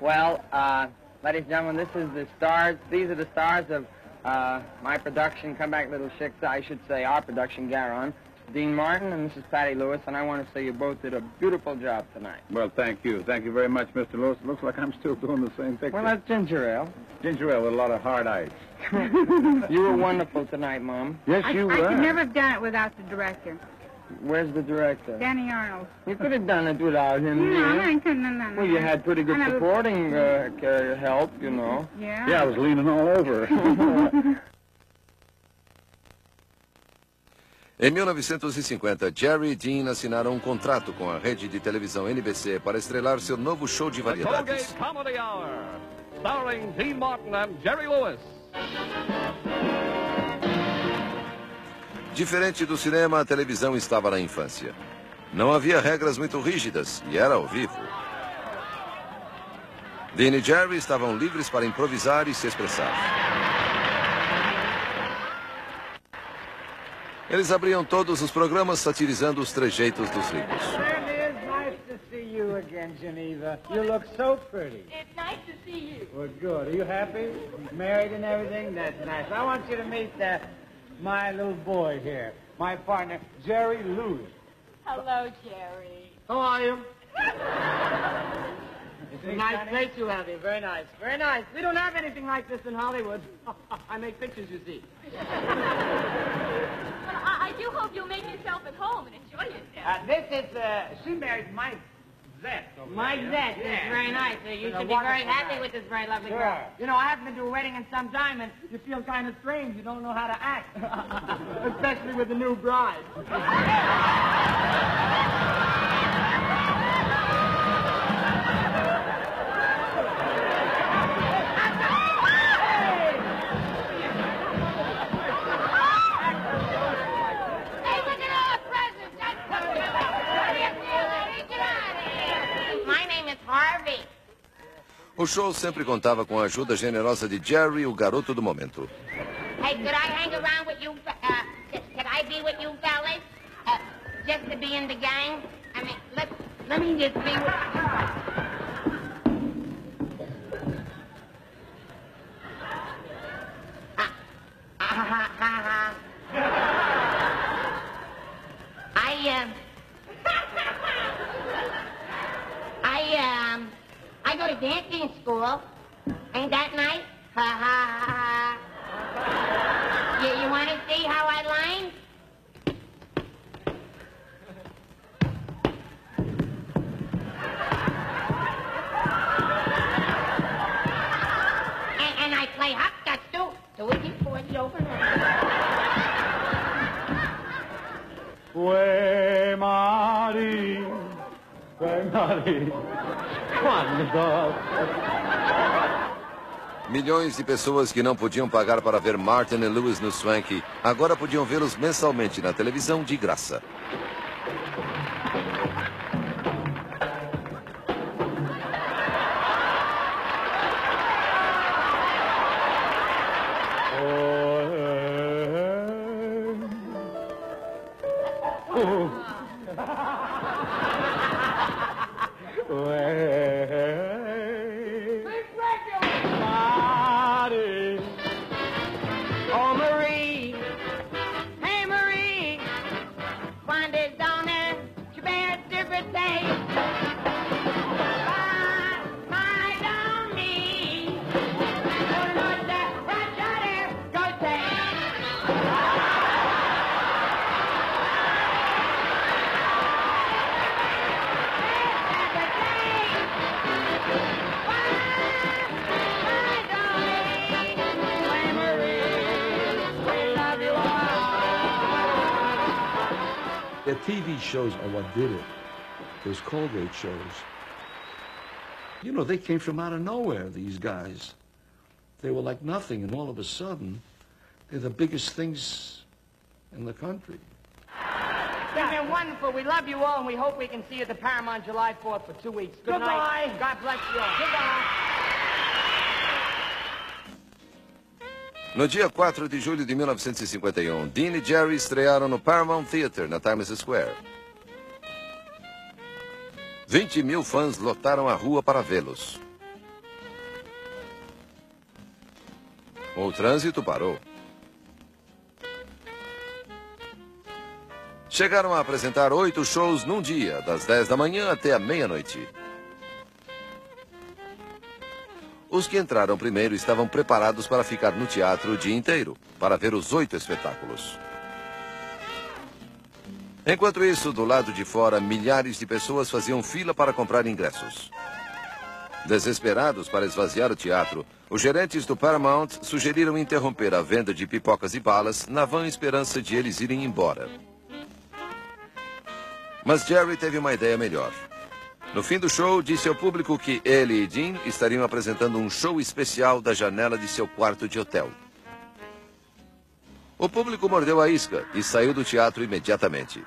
Speaker 16: Well, uh, ladies and gentlemen, this is the stars. These are the stars of uh, my production, Come Back Little Shiksa. I should say our production, Garon. Dean Martin and Mrs. Patty Lewis, and I want to say you both did a beautiful job tonight.
Speaker 15: Well, thank you. Thank you very much, Mr. Lewis. It Looks like I'm still doing the same picture.
Speaker 16: Well, that's ginger ale.
Speaker 15: Ginger ale with a lot of hard ice. <laughs>
Speaker 16: you were wonderful tonight, Mom. Yes,
Speaker 7: I,
Speaker 16: you
Speaker 7: I
Speaker 16: were.
Speaker 7: I could never have done it without the director,
Speaker 16: Where's the director?
Speaker 7: Danny Arnold.
Speaker 16: You could have done it without him.
Speaker 7: No,
Speaker 16: dear.
Speaker 7: I couldn't. No, no, no.
Speaker 16: Well, you had pretty good
Speaker 7: I never-
Speaker 16: supporting uh, uh, help, you know.
Speaker 7: Yeah.
Speaker 15: Yeah, I was leaning all over. <laughs> <laughs>
Speaker 3: Em 1950, Jerry e Dean assinaram um contrato com a rede de televisão NBC para estrelar seu novo show de variedades.
Speaker 18: Comedy Hour, starring Dean Martin and Jerry Lewis.
Speaker 3: Diferente do cinema, a televisão estava na infância. Não havia regras muito rígidas e era ao vivo. Dean e Jerry estavam livres para improvisar e se expressar. Eles abriam todos os programas satirizando os trejeitos dos ricos.
Speaker 19: Again, Geneva. You look so pretty.
Speaker 11: It's nice to see you.
Speaker 19: Well, good. Are you happy? Married and everything? That's nice. I want you to meet uh, my little boy here, my partner, Jerry Lewis.
Speaker 11: Hello, Jerry.
Speaker 19: How are you? <laughs> It's a nice place you have here. Very nice. Very nice. We don't have anything like this in Hollywood. <laughs> I make pictures, you see. <laughs>
Speaker 11: Well, I, I do hope you'll make yourself at home and enjoy yourself.
Speaker 19: Uh, this is, uh, she married Mike Zett. over
Speaker 20: Mike
Speaker 19: there.
Speaker 20: Zett is
Speaker 19: Yeah.
Speaker 20: very nice. You
Speaker 19: He's
Speaker 20: should be very happy
Speaker 19: guy.
Speaker 20: with this very lovely
Speaker 19: Sure.
Speaker 20: girl.
Speaker 19: You know, I haven't been to a wedding in some time, and you feel kind of strange. You don't know how to act, <laughs> especially with the new bride. <laughs>
Speaker 3: O show sempre contava com a ajuda generosa de Jerry, o garoto do momento.
Speaker 10: Hey, could I hang around with you? Uh, could I be with you fellas? Uh, just to be in the gang? I mean, let, let me just be with... Uh, uh, uh, I, um... I, um... dancing school. Ain't that nice? Ha ha ha. You, you want to see how I line? And, and I play hopscotch too. So we can forge over.
Speaker 19: Fue Mari, fue Mari.
Speaker 3: Milhões de pessoas que não podiam pagar para ver Martin e Lewis no Swank agora podiam vê-los mensalmente na televisão de graça.
Speaker 5: The shows are what did it. Those Colgate shows. You know, they came from out of nowhere, these guys. They were like nothing, and all of a sudden, they're the biggest things in the country.
Speaker 16: You've been wonderful. We love you all, and we hope we can see you at the Paramount July 4th for two weeks. Good
Speaker 19: Goodbye.
Speaker 16: night. God bless you all. Goodbye.
Speaker 3: No dia 4 de julho de 1951, Dean e Jerry estrearam no Paramount Theater, na Times Square. 20 mil fãs lotaram a rua para vê-los. O trânsito parou. Chegaram a apresentar oito shows num dia, das 10 da manhã até a meia-noite. Os que entraram primeiro estavam preparados para ficar no teatro o dia inteiro, para ver os oito espetáculos. Enquanto isso, do lado de fora, milhares de pessoas faziam fila para comprar ingressos. Desesperados para esvaziar o teatro, os gerentes do Paramount sugeriram interromper a venda de pipocas e balas na vã esperança de eles irem embora. Mas Jerry teve uma ideia melhor. No fim do show, disse ao público que ele e Dean estariam apresentando um show especial da janela de seu quarto de hotel. O público mordeu a isca e saiu do teatro imediatamente.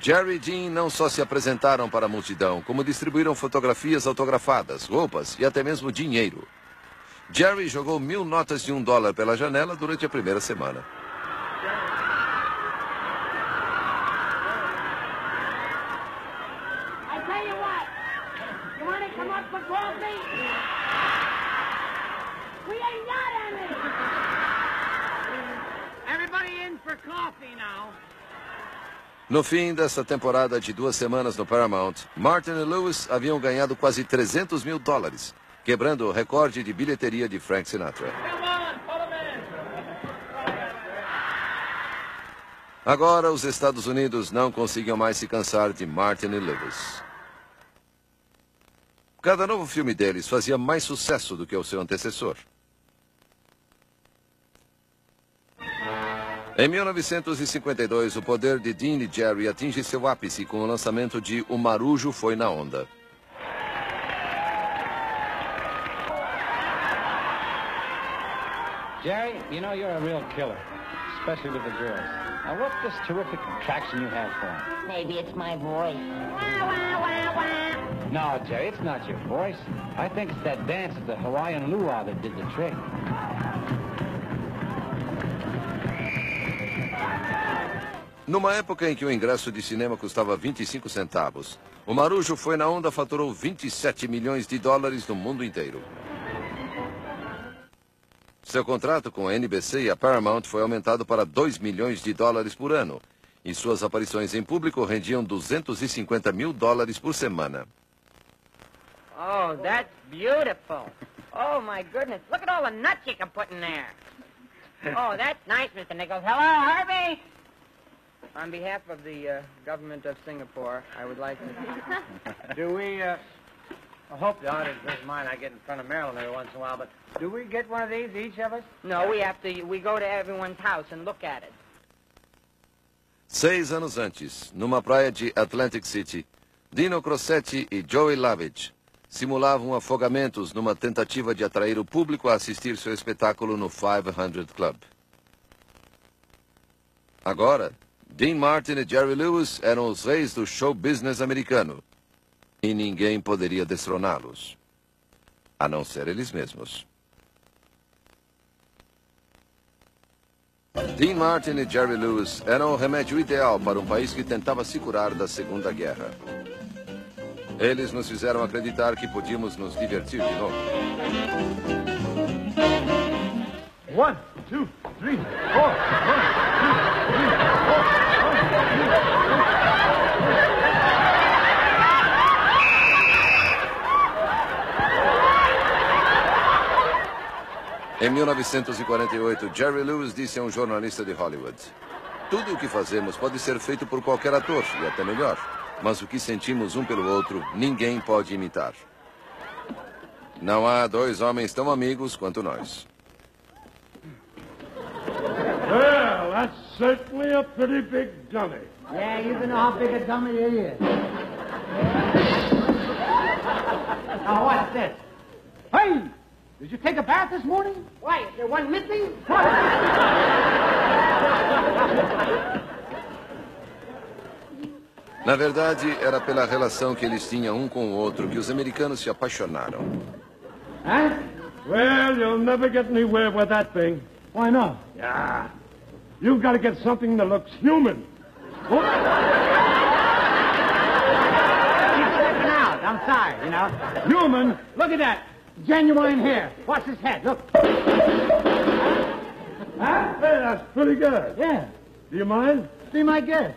Speaker 3: Jerry e Dean não só se apresentaram para a multidão, como distribuíram fotografias autografadas, roupas e até mesmo dinheiro. Jerry jogou mil notas de um dólar pela janela durante a primeira semana.
Speaker 10: I tell you what, you want to come up for coffee? We ain't got any.
Speaker 19: Everybody in for coffee now.
Speaker 3: No fim dessa temporada de duas semanas no Paramount, Martin e Lewis haviam ganhado quase 300 mil dólares, quebrando o recorde de bilheteria de Frank Sinatra. Agora, os Estados Unidos não conseguiam mais se cansar de Martin e Lewis. Cada novo filme deles fazia mais sucesso do que o seu antecessor. Em 1952, o poder de Dean e Jerry atinge seu ápice com o lançamento de O Marujo Foi na Onda.
Speaker 20: Jerry, you know you're a real killer, especially with the girls. Now, what's this terrific attraction you have for them?
Speaker 10: Maybe it's my voice.
Speaker 20: No, Jerry, it's not your voice. I think it's that dance of the Hawaiian luau that did the trick.
Speaker 3: Numa época em que o ingresso de cinema custava 25 centavos, o Marujo Foi na Onda faturou 27 milhões de dólares no mundo inteiro. Seu contrato com a NBC e a Paramount foi aumentado para 2 milhões de dólares por ano. E suas aparições em público rendiam 250 mil dólares por semana.
Speaker 10: Oh, that's beautiful. Oh, my goodness. Look at all the nuts you can put in there. Oh, that's nice, Mr. Nichols. Hello, Harvey.
Speaker 16: On behalf of the uh, government of Singapore, I would like to... <laughs>
Speaker 19: Do we, uh, I hope the audience doesn't mind I get in front of Marilyn every once in a while, but do we get one of these, each of us?
Speaker 10: No, we have to, we go to everyone's house and look at it.
Speaker 3: Seis anos antes, numa praia de Atlantic City, Dino Crossetti e Joey Lavage simulavam afogamentos numa tentativa de atrair o público a assistir seu espetáculo no 500 Club. Agora, Dean Martin e Jerry Lewis eram os reis do show business americano. E ninguém poderia destroná-los. A não ser eles mesmos. Dean Martin e Jerry Lewis eram o remédio ideal para um país que tentava se curar da Segunda Guerra. Eles nos fizeram acreditar que podíamos nos divertir de novo.
Speaker 19: One, two, three, four. One, two, three, four. One, two, three.
Speaker 3: Em 1948, Jerry Lewis disse a um jornalista de Hollywood: Tudo o que fazemos pode ser feito por qualquer ator, e até melhor. Mas o que sentimos um pelo outro, ninguém pode imitar. Não há dois homens tão amigos quanto nós.
Speaker 21: Well, that's certainly a pretty big dummy.
Speaker 19: Yeah, you can know how big a dummy he is. now, what's this? Hey! Did you take a bath this morning?
Speaker 10: Why, is there one missing? <laughs>
Speaker 3: Na verdade, era pela relação que eles tinham um com o outro que os americanos se apaixonaram.
Speaker 21: Huh? Well, you'll never get anywhere with that thing.
Speaker 19: Why not?
Speaker 21: Yeah. You've got to get something that looks human.
Speaker 19: Keep stepping out. I'm sorry, you know. Human? Look at that. Genuine hair. Watch his head. Look.
Speaker 21: Huh? Hey, that's pretty good.
Speaker 19: Yeah.
Speaker 21: Do you mind?
Speaker 19: Be my guest.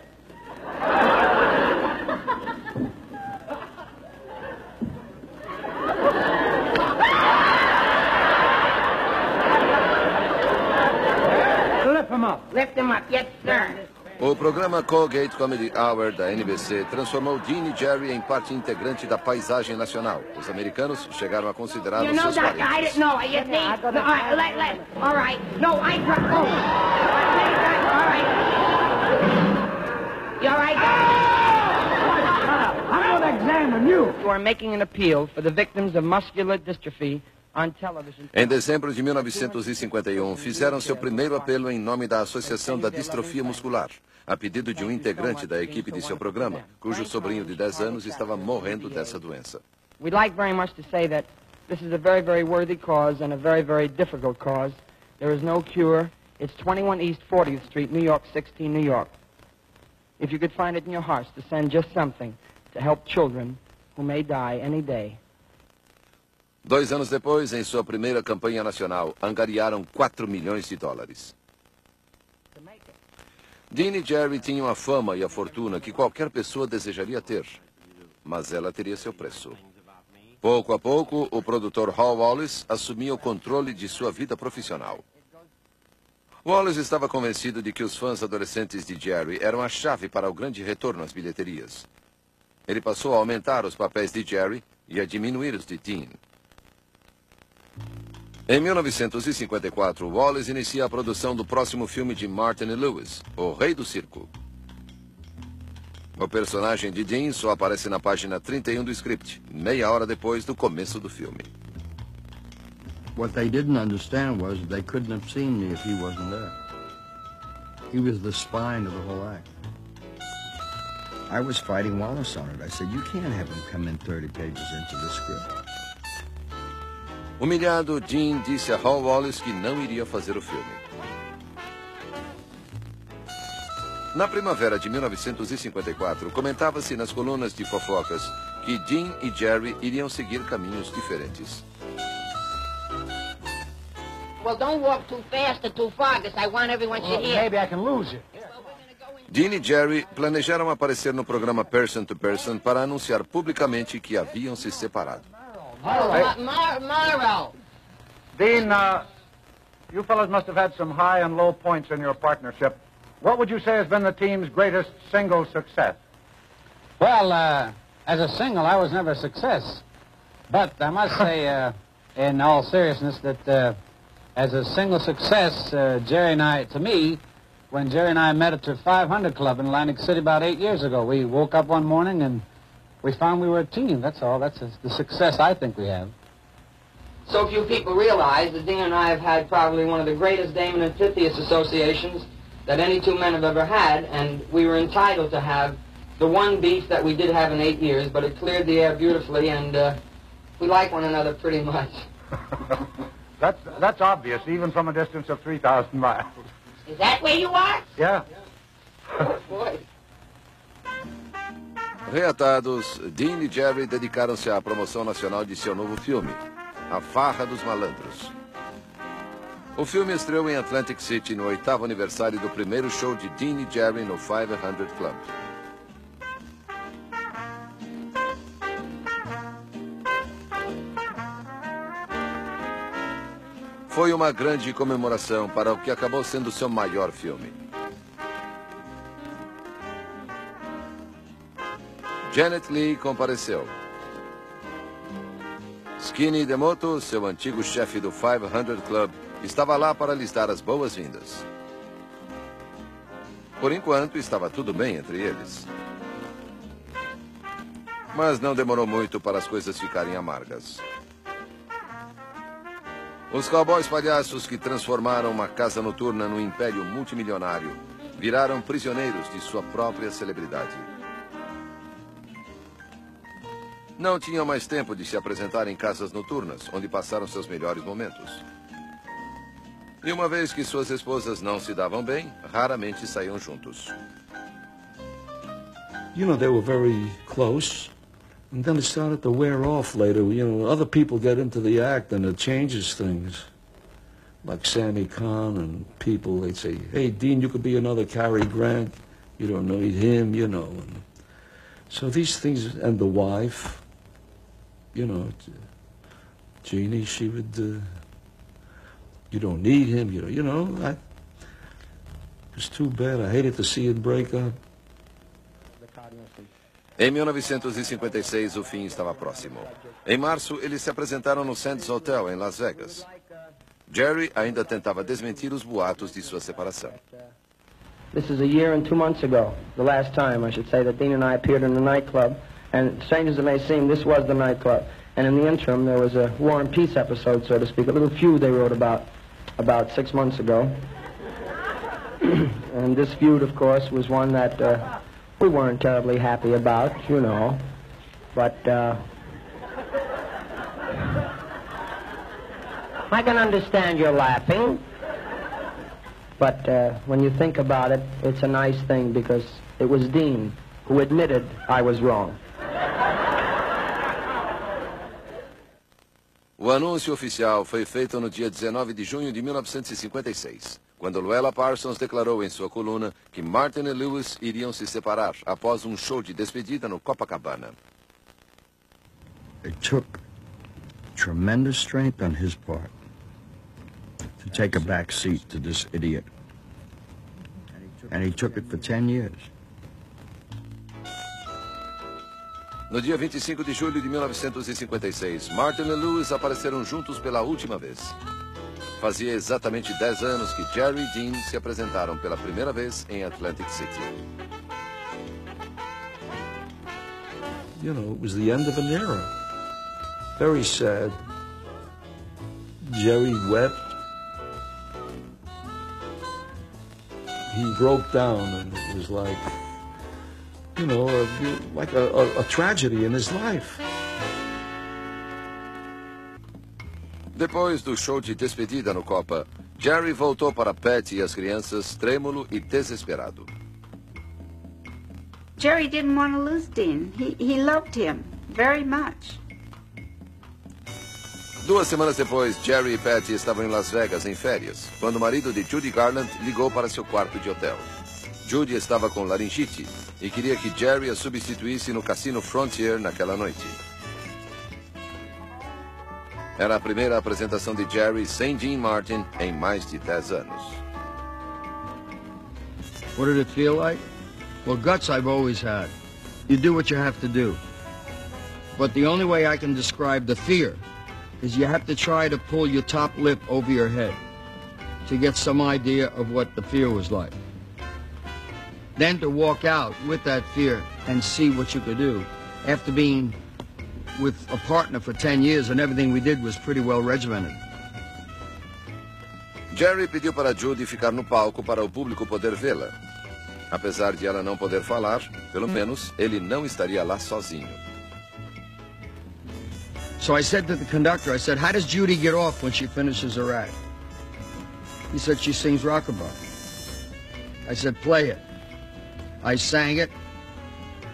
Speaker 19: Lift him up.
Speaker 10: Lift him up. Yes, sir.
Speaker 3: O programa Colgate Comedy Hour da NBC transformou Dean e Jerry em parte integrante da paisagem nacional. Os americanos chegaram a
Speaker 10: You
Speaker 3: considerá-los
Speaker 10: know,
Speaker 3: seus
Speaker 10: Doctor, I
Speaker 3: parentes.
Speaker 10: didn't know. You see? No, all right, let, let, all right. No, I dropped. Oh. All right. You all right,
Speaker 19: I'm going to examine you.
Speaker 16: You are making an appeal for the victims of muscular dystrophy.
Speaker 3: Em dezembro de 1951, fizeram seu primeiro apelo em nome da Associação da Distrofia Muscular, a pedido de um integrante da equipe de seu programa, cujo sobrinho de 10 anos estava morrendo dessa doença.
Speaker 16: We'd like very much to say that this is a very, very worthy cause and a very, very difficult cause. There is no cure. It's 21 East 40th Street, New York, 16, New York. If you could find it in your hearts to send just something to help children who may die any day,
Speaker 3: Dois anos depois, em sua primeira campanha nacional, angariaram 4 milhões de dólares. Dean e Jerry tinham a fama e a fortuna que qualquer pessoa desejaria ter, mas ela teria seu preço. Pouco a pouco, o produtor Hal Wallace assumia o controle de sua vida profissional. Wallace estava convencido de que os fãs adolescentes de Jerry eram a chave para o grande retorno às bilheterias. Ele passou a aumentar os papéis de Jerry e a diminuir os de Dean. Em 1954, Wallace inicia a produção do próximo filme de Martin Lewis, O Rei do Circo. O personagem de Dean só aparece na página 31 do script, meia hora depois do começo do filme.
Speaker 4: What they didn't understand was they couldn't have seen me if he wasn't there. He was the spine of the whole act. I was fighting Wallace on it. I said, you can't have him come in 30 pages into the script.
Speaker 3: Humilhado, Dean disse a Hal Wallace que não iria fazer o filme. Na primavera de 1954, comentava-se nas colunas de fofocas que Dean e Jerry iriam seguir caminhos diferentes.
Speaker 10: Well, don't walk too fast or too far, 'cause I want everyone to
Speaker 19: Well,
Speaker 10: hear.
Speaker 19: maybe I can lose you.
Speaker 3: Dean e Jerry planejaram aparecer no programa Person to Person para anunciar publicamente que haviam se separado.
Speaker 11: Morrow.
Speaker 22: Dean, uh, you fellows must have had some high and low points in your partnership. What would you say has been the team's greatest single success?
Speaker 20: Well, uh, as a single, I was never a success. But I must <laughs> say, uh, in all seriousness, that uh, as a single success, uh, Jerry and I, to me, when Jerry and I met at the 500 Club in Atlantic City about eight years ago, we woke up one morning and we found we were a team. That's all. That's the success I think we have.
Speaker 16: So few people realize that Dean and I have had probably one of the greatest Damon and Pythias associations that any two men have ever had, and we were entitled to have the one beef that we did have in eight years, but it cleared the air beautifully, and uh, we like one another pretty much. <laughs>
Speaker 22: That's, that's obvious, even from a distance of 3,000 miles.
Speaker 10: Is that where you are?
Speaker 22: Yeah.
Speaker 16: Oh Boy.
Speaker 3: Reatados, Dean e Jerry dedicaram-se à promoção nacional de seu novo filme, A Farra dos Malandros. O filme estreou em Atlantic City no oitavo aniversário do primeiro show de Dean e Jerry no 500 Club. Foi uma grande comemoração para o que acabou sendo seu maior filme. Janet Lee compareceu. Skinny Demoto, seu antigo chefe do 500 Club, estava lá para lhes dar as boas-vindas. Por enquanto, estava tudo bem entre eles. Mas não demorou muito para as coisas ficarem amargas. Os cowboys palhaços que transformaram uma casa noturna num império multimilionário viraram prisioneiros de sua própria celebridade. Não tinham mais tempo de se apresentar em casas noturnas, onde passaram seus melhores momentos. E uma vez que suas esposas não se davam bem, raramente saíam juntos.
Speaker 5: You know, they were very close. And then it started to wear off later. You know, other people get into the act and it changes things. Like Sammy Kahn and people, they'd say, hey, Dean, you could be another Cary Grant. You don't need him, you know. And so these things, and the wife, you know, Jeannie, she would, uh, you don't need him, you know, you know, I, it's too bad. I hated to see it break up.
Speaker 3: Em 1956, o fim estava próximo. Em março, eles se apresentaram no Sands Hotel, em Las Vegas. Jerry ainda tentava desmentir os boatos de sua separação.
Speaker 16: This is a year and two months ago, the last time, I should say, that Dean and I appeared in the nightclub. And strange as it may seem, this was the nightclub. And in the interim, there was a War and Peace episode, so to speak, a little feud they wrote about about six months ago. <clears throat> and this feud, of course, was one that uh, we weren't terribly happy about, you know. But uh, I can understand your laughing. But uh, when you think about it, it's a nice thing because it was Dean who admitted I was wrong.
Speaker 3: O anúncio oficial foi feito no dia 19 de junho de 1956, quando Luella Parsons declarou em sua coluna que Martin e Lewis iriam se separar após um show de despedida no Copacabana.
Speaker 4: It took tremendous strength on his part to take a back seat to this idiot. And he took it for 10 years.
Speaker 3: No dia 25 de julho de 1956, Martin e Lewis apareceram juntos pela última vez. Fazia exatamente 10 anos que Jerry e Dean se apresentaram pela primeira vez em Atlantic City.
Speaker 5: You know, it was the end of an era. Very sad. Jerry wept. He broke down and it was like, you know, a, like a, a, a tragedy in his life.
Speaker 3: Depois do show de despedida no Copa, Jerry voltou para Pat e as crianças, trêmulo e desesperado.
Speaker 7: Jerry didn't want to lose Dean. He, he loved him very much.
Speaker 3: Duas semanas depois, Jerry e Patty estavam em Las Vegas em férias, quando o marido de Judy Garland ligou para seu quarto de hotel. Judy estava com laringite e queria que Jerry a substituísse no Cassino Frontier naquela noite. Era a primeira apresentação de Jerry sem Dean Martin em mais de 10 anos.
Speaker 4: What did it feel like? Well, guts I've always had. You do what you have to do. But the only way I can describe the fear is you have to try to pull your top lip over your head to get some idea of what the fear was like. Then to walk out with that fear and see what you could do after being with a partner for 10 years and everything we did was pretty well regimented.
Speaker 3: Jerry pediu para Judy ficar no palco para o público poder vê-la. Apesar de ela não poder falar, pelo menos ele não estaria lá sozinho.
Speaker 4: So I said to the conductor, I said, how does Judy get off when she finishes her act? He said, she sings rockabye. I said, play it. I sang it,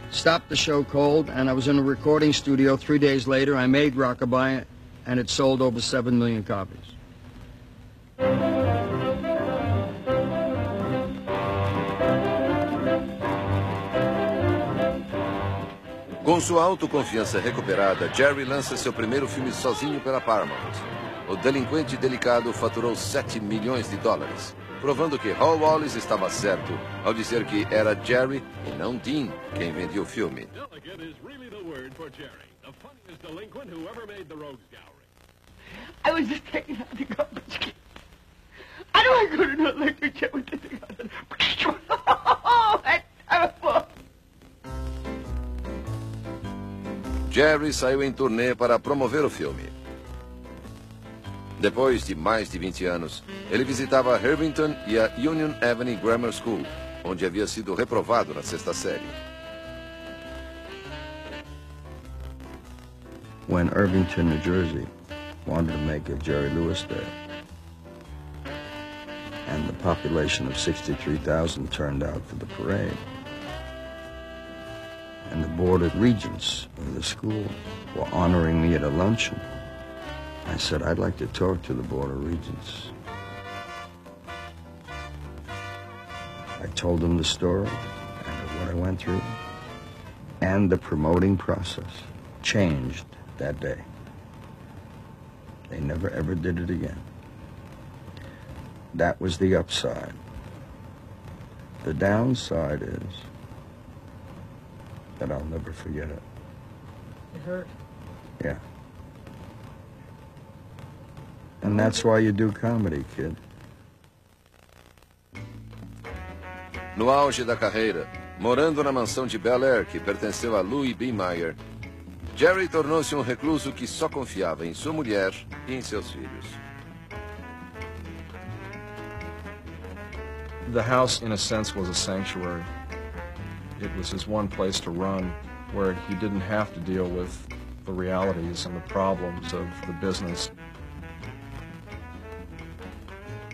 Speaker 4: stopped the show cold, and I was in a recording studio three days later. I made rockabye, and it sold over seven million copies.
Speaker 3: Com sua autoconfiança recuperada, Jerry lança seu primeiro filme sozinho pela Paramount. O Delinquente Delicado faturou 7 milhões de dólares, provando que Hall Wallace estava certo ao dizer que era Jerry e não Dean quem vendia o filme.
Speaker 23: I was just taking out the garbage can. I know I with the thing. <laughs> Oh, that's terrible.
Speaker 3: Jerry saiu em turnê para promover o filme. Depois de mais de 20 anos, ele visitava Irvington e a Union Avenue Grammar School, onde havia sido reprovado na sexta série.
Speaker 5: when Irvington, New Jersey wanted to make a Jerry Lewis Day. And the population of 63,000 turned out for the parade. And the Board of Regents of the school were honoring me at a luncheon. I said, I'd like to talk to the Board of Regents. I told them the story and what I went through. And the promoting process changed that day. They never ever did it again. That was the upside. The downside is that I'll never forget it.
Speaker 23: It hurt.
Speaker 5: Yeah. And that's why you do comedy, kid.
Speaker 3: No auge da carreira, morando na mansão de Bel Air que pertenceu a Louis B. Mayer, Jerry tornou-se um recluso que só confiava em sua mulher e em seus filhos.
Speaker 24: The house, in a sense, was a sanctuary. It was his one place to run where he didn't have to deal with the realities and the problems of the business.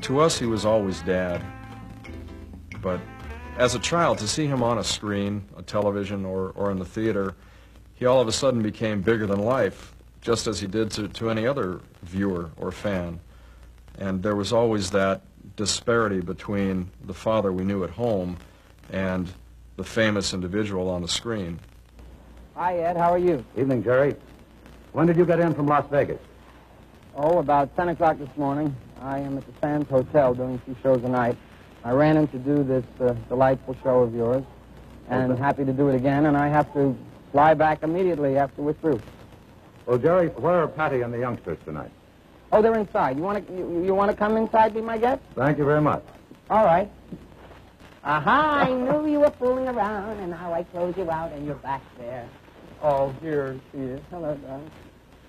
Speaker 24: To us, he was always dad. But as a child, to see him on a screen, a television, or, or in the theater, he all of a sudden became bigger than life, just as he did to, to any other viewer or fan. And there was always that disparity between the father we knew at home and the famous individual on the screen.
Speaker 16: Hi, Ed. How are you?
Speaker 22: Evening, Jerry. When did you get in from Las Vegas?
Speaker 16: Oh, about 10 o'clock this morning. I am at the Sands Hotel doing a few shows a night. I ran in to do this uh, delightful show of yours, and
Speaker 22: Okay.
Speaker 16: happy to do it again, and I have to fly back immediately after we're through.
Speaker 22: Well, Jerry, where are Patty and the youngsters tonight?
Speaker 16: Oh, they're inside. You want to you, you want to come inside, be my guest?
Speaker 22: Thank you very much.
Speaker 16: All right. Aha, I knew you were fooling around, and now I close you out, and you're back there. Oh, here she is. Hello, darling.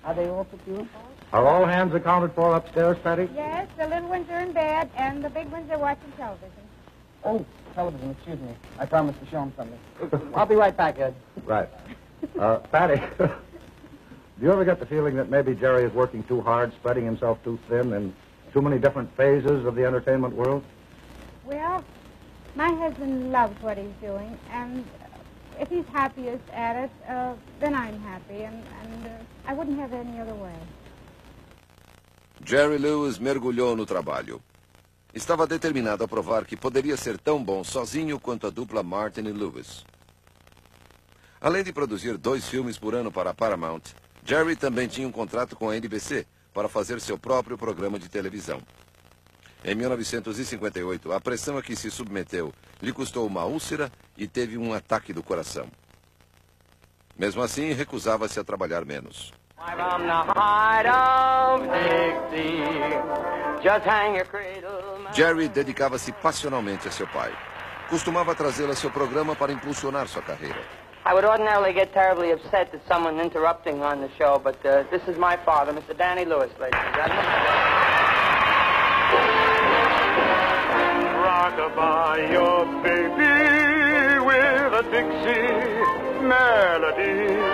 Speaker 16: Are they all put you in?
Speaker 22: Are all hands accounted for upstairs, Patty?
Speaker 11: Yes, the little ones are in bed, and the big ones are watching television.
Speaker 16: Oh, television, excuse me. I promised to show them something. I'll be right back, Ed.
Speaker 22: Right. Uh, Patty, <laughs> do you ever get the feeling that maybe Jerry is working too hard, spreading himself too thin in too many different phases of the entertainment world?
Speaker 11: Well, my husband loves what he's doing, and uh, if he's happiest at it, uh, then I'm happy, and, and uh, I wouldn't have it any other way.
Speaker 3: Jerry Lewis mergulhou no trabalho. estava determinado a provar que poderia ser tão bom sozinho quanto a dupla Martin e Lewis. Além de produzir dois filmes por ano para a Paramount, Jerry também tinha um contrato com a NBC para fazer seu próprio programa de televisão. Em 1958, a pressão a que se submeteu lhe custou uma úlcera e teve um ataque do coração. Mesmo assim, recusava-se a trabalhar menos.
Speaker 25: From the heart of Dixie, just hang your cradle.
Speaker 3: Jerry dedicava-se passionalmente a seu pai. Costumava trazê-lo a seu programa para impulsionar sua carreira.
Speaker 25: I would ordinarily get terribly upset at someone interrupting on the show, but uh, this is my father, Mr. Danny Lewis, ladies and gentlemen.
Speaker 26: Rockabye your baby with a Dixie melody.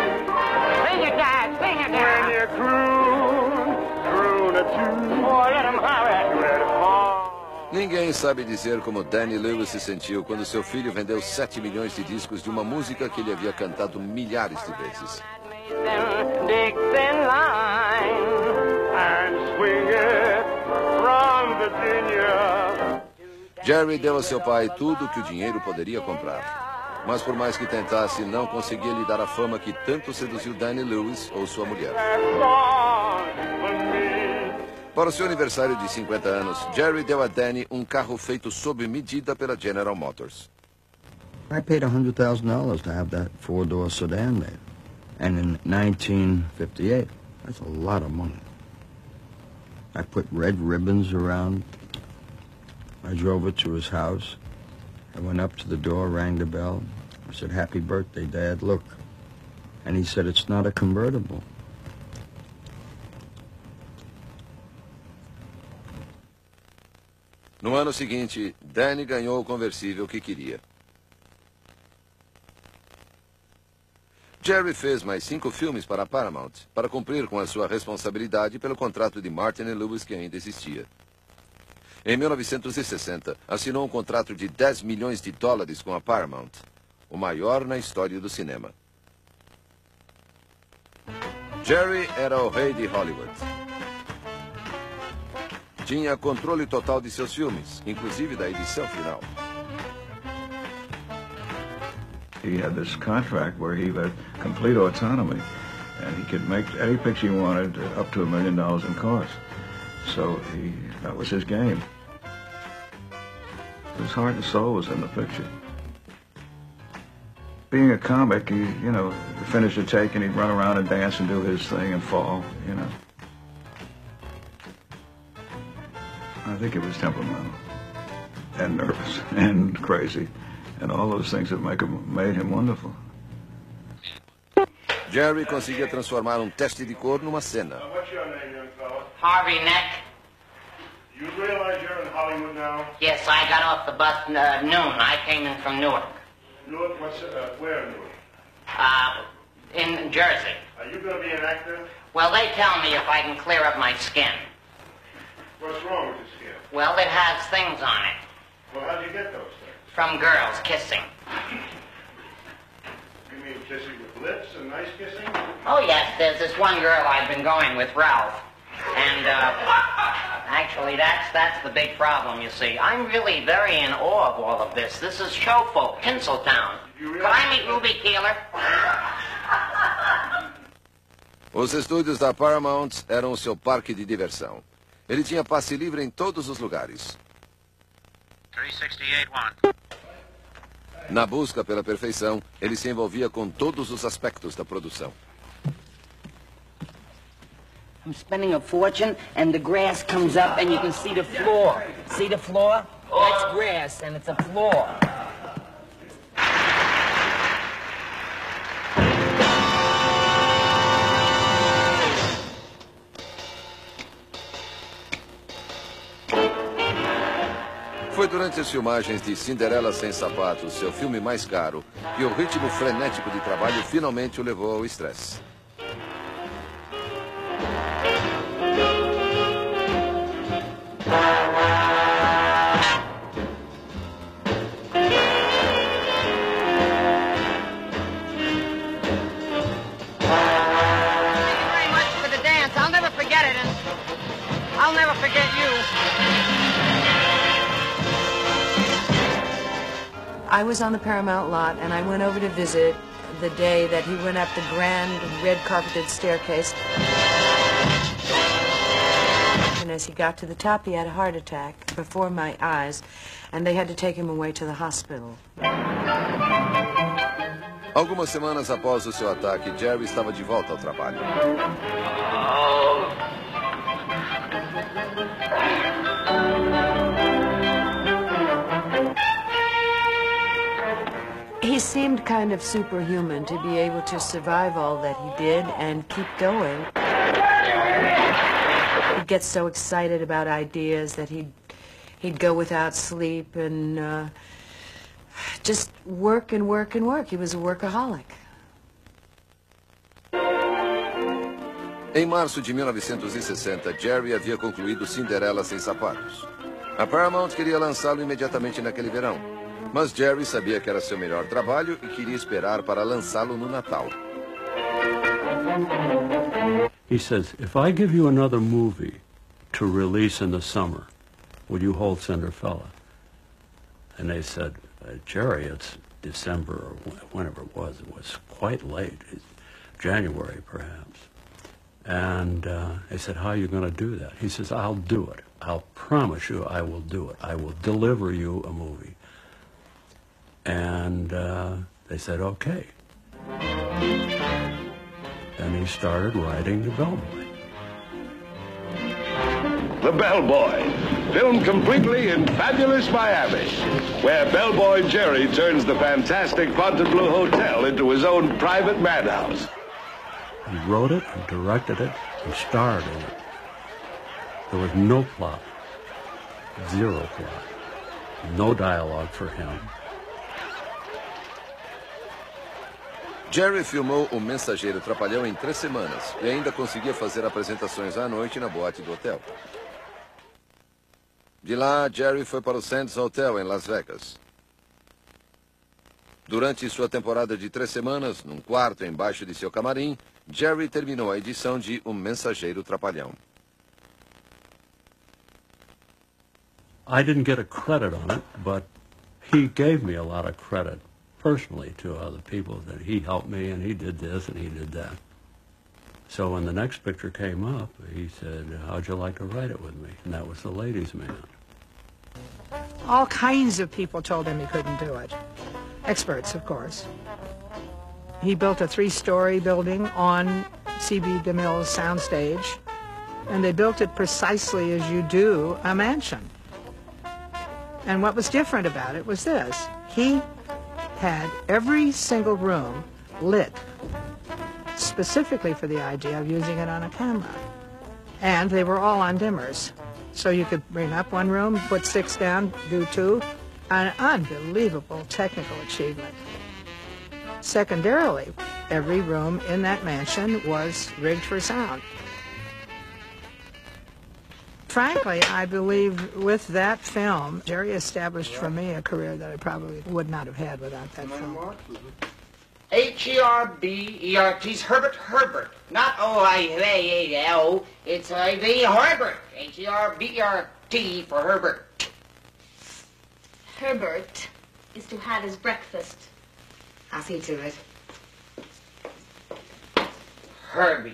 Speaker 26: When you croon, croon a tune.
Speaker 25: Oh, let him hurry.
Speaker 26: Let him.
Speaker 3: Ninguém sabe dizer como Danny Lewis se sentiu quando seu filho vendeu 7 milhões de discos de uma música que ele havia cantado milhares de vezes. Jerry deu a seu pai tudo o que o dinheiro poderia comprar. Mas por mais que tentasse, não conseguia lhe dar a fama que tanto seduziu Danny Lewis ou sua mulher. Para o seu aniversário de 50 anos, Jerry deu a Danny um carro feito sob medida pela General Motors.
Speaker 4: I paid $100,000 to have that four-door sedan made. And in 1958, that's a lot of money. I put red ribbons around. I drove it to his house. I went up to the door, rang the bell. Said, happy birthday, Dad, look. And he said, it's not a convertible.
Speaker 3: No ano seguinte, Danny ganhou o conversível que queria. Jerry fez mais cinco filmes para a Paramount, para cumprir com a sua responsabilidade pelo contrato de Martin e Lewis que ainda existia. Em 1960, assinou um contrato de 10 milhões de dólares com a Paramount, o maior na história do cinema. Jerry era o rei de Hollywood. Tinha controle total de seus filmes, inclusive da edição final.
Speaker 27: He had this contract where he had complete autonomy, and he could make any picture he wanted up to a million dollars in cost. So he, that was his game. His heart and soul was in the picture. Being a comic, he, you know, finish a take and he'd run around and dance and do his thing and fall, you know. I think it was temperamental and nervous <laughs> and crazy and all those things that make him, made him wonderful.
Speaker 3: Jerry conseguia transformar um teste de cor numa cena.
Speaker 26: What's your name, young fella?
Speaker 10: Harvey Neck.
Speaker 26: You realize you're in Hollywood now?
Speaker 10: Yes, I got off the bus uh, noon. I came in from Newark.
Speaker 26: Newark, what's, uh, where in Newark?
Speaker 10: Uh, in Jersey.
Speaker 26: Are you going to be an actor?
Speaker 10: Well, they tell me if I can clear up my skin.
Speaker 26: What's wrong with your skin?
Speaker 10: Well, it has things on it.
Speaker 26: Well, how'd you get those things?
Speaker 10: From girls kissing.
Speaker 26: You mean kissing with lips and nice kissing?
Speaker 10: Oh, yes, there's this one girl I've been going with, Ralph. And, uh, actually, that's, that's the big problem, you see. I'm really very in awe of all of this. This is showfolk, Tinseltown. Could I meet Ruby Keeler?
Speaker 3: Os estúdios da Paramount eram o seu parque de diversão. Ele tinha passe livre em todos os lugares.
Speaker 28: 368-1.
Speaker 3: Na busca pela perfeição, ele se envolvia com todos os aspectos da produção.
Speaker 10: I'm spending a fortune, and the grass comes up, and you can see the floor. See the floor? That's grass, and it's a floor.
Speaker 3: Foi durante as filmagens de Cinderela Sem Sapatos, seu filme mais caro, que o ritmo frenético de trabalho finalmente o levou ao estresse.
Speaker 25: I went to match for the dance. I'll never forget it and I'll never forget you.
Speaker 29: I was on the Paramount lot, and I went over to visit the day that he went up the grand red carpeted staircase. And as he got to the top, he had a heart attack before my eyes, and they had to take him away to the hospital.
Speaker 3: Algumas semanas após o seu ataque, Jerry estava de volta ao trabalho.
Speaker 29: He seemed kind of superhuman to be able to survive all that he did and keep going. He'd get so excited about ideas that he'd he'd go without sleep and uh, just work and work and work. He was a workaholic.
Speaker 3: Em março de 1960, Jerry havia concluído Cinderela Sem Sapatos. A Paramount queria lançá-lo imediatamente naquele verão. Mas Jerry sabia que era seu melhor trabalho e queria esperar para lançá-lo no Natal.
Speaker 30: He says, if I give you another movie to release in the summer, will you hold Cinderfella? And they said, uh, Jerry, it's December or wh- whenever it was. It was quite late, January perhaps. And uh, they said, how are you going to do that? He says, I'll do it. I'll promise you I will do it. I will deliver you a movie. And uh, they said, okay. And he started writing The Bellboy.
Speaker 15: The Bellboy, filmed completely in fabulous Miami, where Bellboy Jerry turns the fantastic Fontainebleau Hotel into his own private madhouse.
Speaker 30: He wrote it and directed it and starred in it. There was no plot, zero plot, no dialogue for him.
Speaker 3: Jerry filmou O Mensageiro Trapalhão em três semanas e ainda conseguia fazer apresentações à noite na boate do hotel. De lá, Jerry foi para o Sands Hotel em Las Vegas. Durante sua temporada de três semanas, num quarto embaixo de seu camarim, Jerry terminou a edição de O Mensageiro Trapalhão.
Speaker 30: I didn't get a credit on it, but he gave me a lot of credit personally to other people that he helped me and he did this and he did that. So when the next picture came up, he said, how'd you like to write it with me? And that was The Ladies' Man.
Speaker 31: All kinds of people told him he couldn't do it. Experts, of course. He built a three-story building on C.B. DeMille's soundstage, and they built it precisely as you do a mansion. And what was different about it was this. He had every single room lit specifically for the idea of using it on a camera. And they were all on dimmers. So you could bring up one room, put six down, do two. An unbelievable technical achievement. Secondarily, every room in that mansion was rigged for sound. Frankly, I believe with that film, Jerry established for me a career that I probably would not have had without that film.
Speaker 10: H-E-R-B-E-R-T's Herbert Herbert. Not O-I-A-A-L. It's I-V Herbert. H-E-R-B-E-R-T for Herbert.
Speaker 11: Herbert is to have his breakfast.
Speaker 10: I'll see to it. Herbie.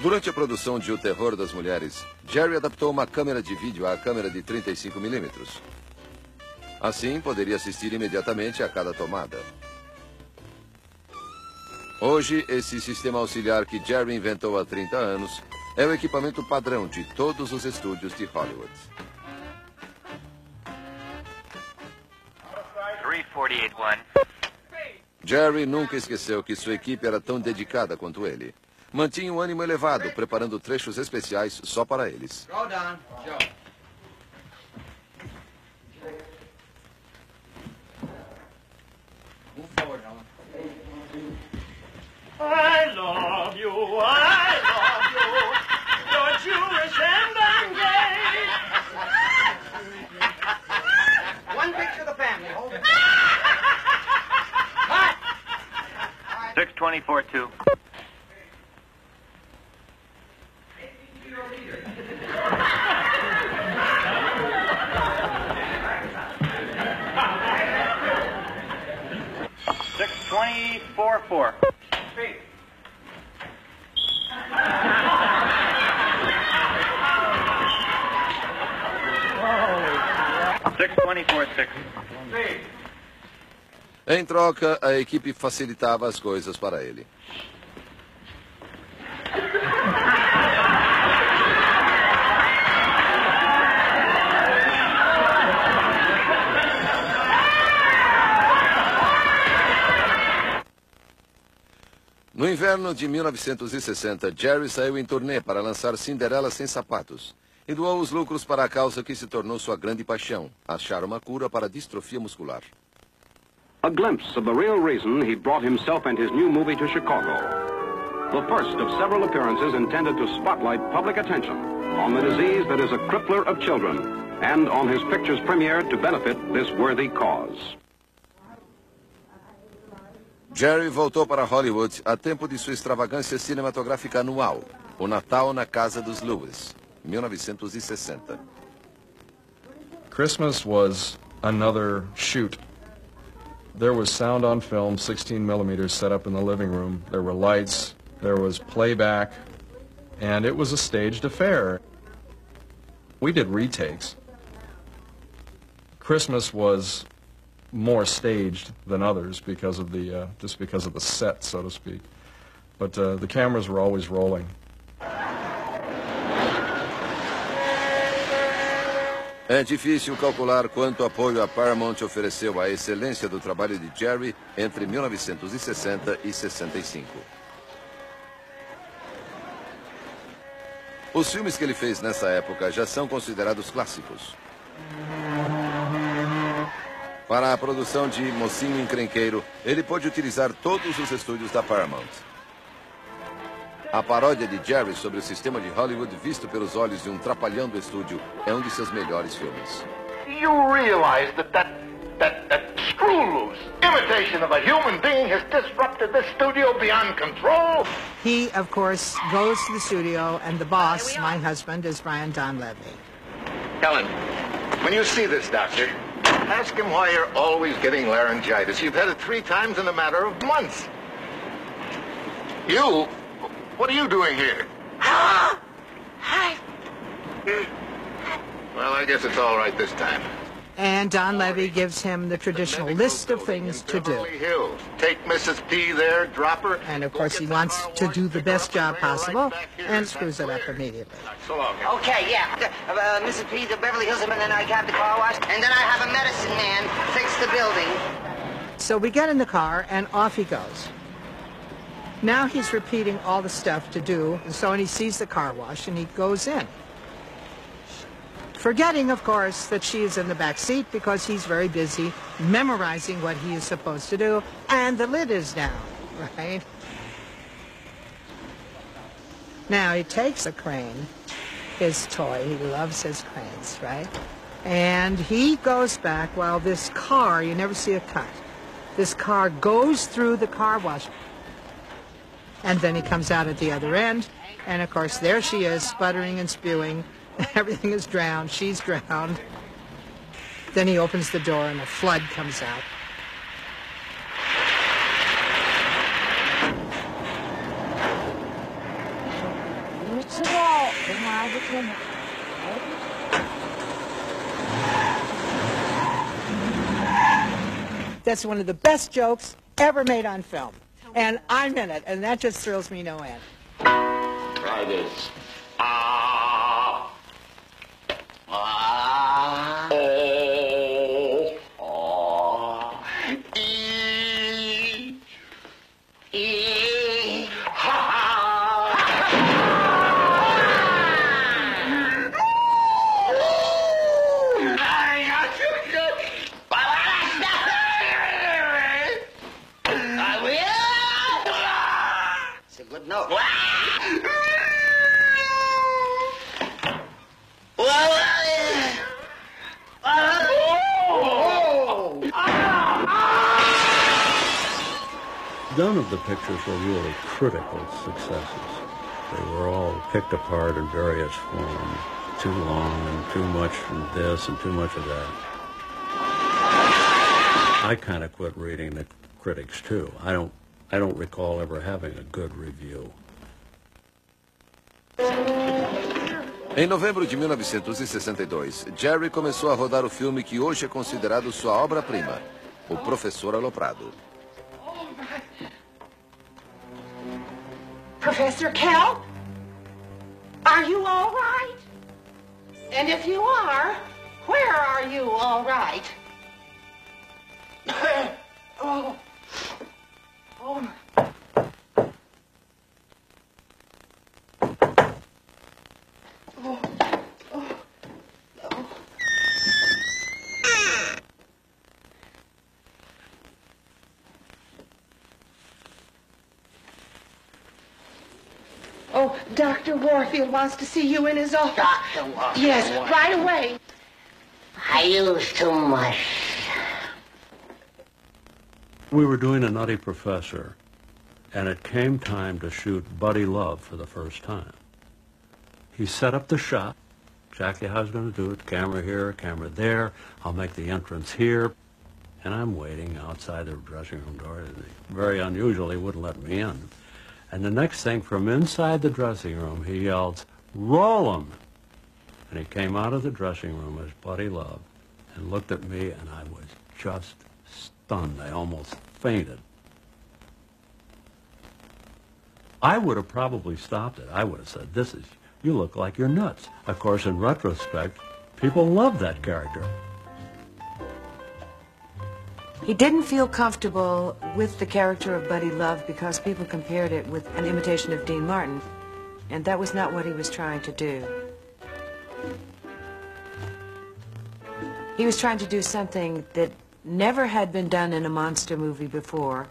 Speaker 3: Durante a produção de O Terror das Mulheres, Jerry adaptou uma câmera de vídeo à câmera de 35mm. Assim, poderia assistir imediatamente a cada tomada. Hoje, esse sistema auxiliar que Jerry inventou há 30 anos é o equipamento padrão de todos os estúdios de Hollywood.
Speaker 28: 3481.
Speaker 3: Jerry nunca esqueceu que sua equipe era tão dedicada quanto ele. Mantinha o ânimo elevado, preparando trechos especiais só para eles.
Speaker 16: I love you,
Speaker 26: I love you. You're Jewish and I'm gay. One picture of the family. Hold it. <laughs> 624-2. Six.
Speaker 3: Em troca, a equipe facilitava as coisas para ele. No inverno de 1960, Jerry saiu em turnê para lançar Cinderela Sem Sapatos e doou os lucros para a causa que se tornou sua grande paixão, achar uma cura para a distrofia muscular.
Speaker 32: A glimpse of the real reason he brought himself and his new movie to Chicago. The first of several appearances intended to spotlight public attention on the disease that is a crippler of children and on his picture's premiere to benefit this worthy cause.
Speaker 3: Jerry voltou para Hollywood a tempo de sua extravagância cinematográfica anual, O Natal na Casa dos Lewis, 1960.
Speaker 24: Christmas was another shoot. There was sound on film, 16 millimeters set up in the living room. There were lights, there was playback, and it was a staged affair. We did retakes. Christmas was more staged than others because of the uh, just because of the set, so to speak. But uh, the cameras were always rolling.
Speaker 3: É difícil calcular quanto apoio a Paramount ofereceu à excelência do trabalho de Jerry entre 1960 e 65. Os filmes que ele fez nessa época já são considerados clássicos. Para a produção de Mocinho Encrenqueiro, ele pôde utilizar todos os estúdios da Paramount. A paródia de Jerry sobre o sistema de Hollywood visto pelos olhos de um trapalhão do estúdio é um de seus melhores filmes.
Speaker 26: You realize that that, that, that screw loose imitation of a human being has disrupted this studio beyond control?
Speaker 31: He, of course, goes to the studio, and the boss, my husband, is Brian Donlevy.
Speaker 26: Helen, when you see this doctor, ask him why you're always getting laryngitis. You've had it three times in a matter of months. You? What are you doing here? <gasps> Hi. Well, I guess it's all right this time.
Speaker 31: And Don Levy gives him the traditional list of things to do.
Speaker 26: Beverly Hills. Take Mrs. P there, drop her.
Speaker 31: And of course, he wants to do the best job possible and screws it up immediately.
Speaker 26: So long.
Speaker 33: Okay, yeah. Uh, Mrs. P, the Beverly Hills, and then I have the car wash, and then I have a medicine man fix the building.
Speaker 31: So we get in the car, and off he goes. Now he's repeating all the stuff to do, and so when he sees the car wash, and he goes in. Forgetting, of course, that she is in the back seat because he's very busy memorizing what he is supposed to do, and the lid is down, <laughs> right? Now he takes a crane, his toy, he loves his cranes, right? And he goes back while this car, you never see a cut, this car goes through the car wash. And then he comes out at the other end, and of course there she is, sputtering and spewing. <laughs> Everything is drowned, she's drowned. Then he opens the door and a flood comes out. That's one of the best jokes ever made on film. And I'm in it, and that just thrills me no end.
Speaker 26: Try this. Ah.
Speaker 30: None of the pictures were really critical successes. They were all picked apart in various forms. Too long and too much of this and too much of that. I kind of quit reading the critics too. I don't I don't recall ever having a good review.
Speaker 3: Em novembro de 1962, Jerry começou a rodar o filme que hoje é considerado sua obra-prima, O Professor Aloprado.
Speaker 34: Professor Kelp? Are you all right? And if you are, where are you all right? <coughs> oh. Oh. Oh. Oh. Oh. Oh, Dr. Warfield wants to see you in his office.
Speaker 10: Dr. Warfield?
Speaker 34: Yes, right away.
Speaker 10: I use too much.
Speaker 30: We were doing a Nutty Professor, and it came time to shoot Buddy Love for the first time. He set up the shot, exactly how I was going to do it, camera here, camera there, I'll make the entrance here, and I'm waiting outside the dressing room door. Very unusual, he wouldn't let me in. And the next thing, from inside the dressing room, he yells, roll 'em! And he came out of the dressing room as Buddy Love and looked at me, and I was just stunned. I almost fainted. I would have probably stopped it. I would have said, this is, you look like you're nuts. Of course, in retrospect, people love that character.
Speaker 29: He didn't feel comfortable with the character of Buddy Love because people compared it with an imitation of Dean Martin, and that was not what he was trying to do. He was trying to do something that never had been done in a monster movie before,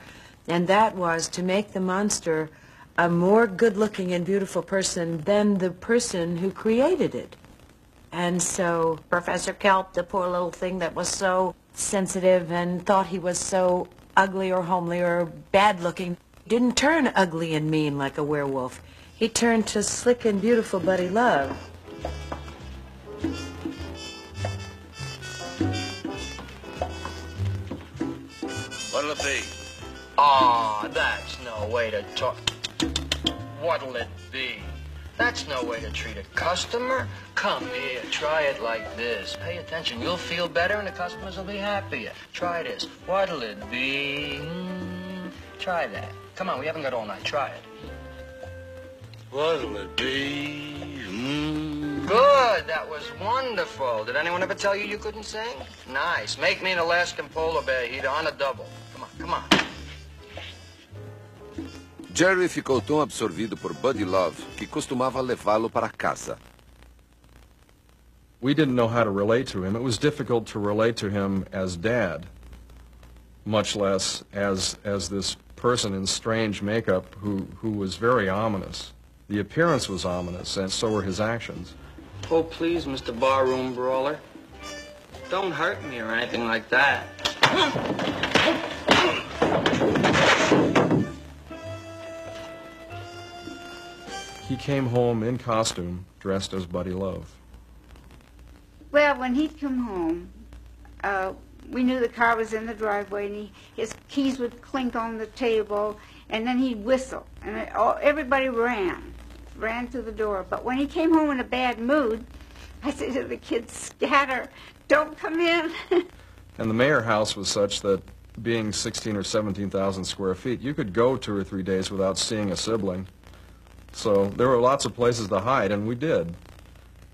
Speaker 29: and that was to make the monster a more good-looking and beautiful person than the person who created it. And so Professor Kelp, the poor little thing that was so sensitive and thought he was so ugly or homely or bad-looking, didn't turn ugly and mean like a werewolf. He turned to slick and beautiful Buddy Love.
Speaker 16: What'll it be?
Speaker 35: Aw, that's no way to talk. What'll it be? That's no way to treat a customer. Come here, try it like this. Pay attention. You'll feel better and the customers will be happier. Try this. What'll it be? Mm, try that. Come on, we haven't got all night. Try it.
Speaker 16: What'll it be? Mm.
Speaker 35: Good. That was wonderful. Did anyone ever tell you you couldn't sing? Nice. Make me an Alaskan polar bear heater on a double. Come on, come on.
Speaker 3: Jerry ficou tão absorvido por Buddy Love que costumava levá-lo para casa.
Speaker 24: We didn't know how to relate to him. It was difficult to relate to him as dad, much less as as this person in strange makeup who, who was very ominous. The appearance was ominous, and so were his actions.
Speaker 35: Oh, please, Mr. Barroom Brawler. Don't hurt me or anything like that.
Speaker 24: He came home in costume, dressed as Buddy Love.
Speaker 7: Well, when he'd come home, uh, we knew the car was in the driveway, and he, his keys would clink on the table, and then he'd whistle, and it, all, everybody ran, ran to the door. But when he came home in a bad mood, I said to the kids, "Scatter! Don't come in." <laughs>
Speaker 24: And the mayor house was such that, being 16 or 17,000 square feet, you could go two or three days without seeing a sibling. So there were lots of places to hide, and we did.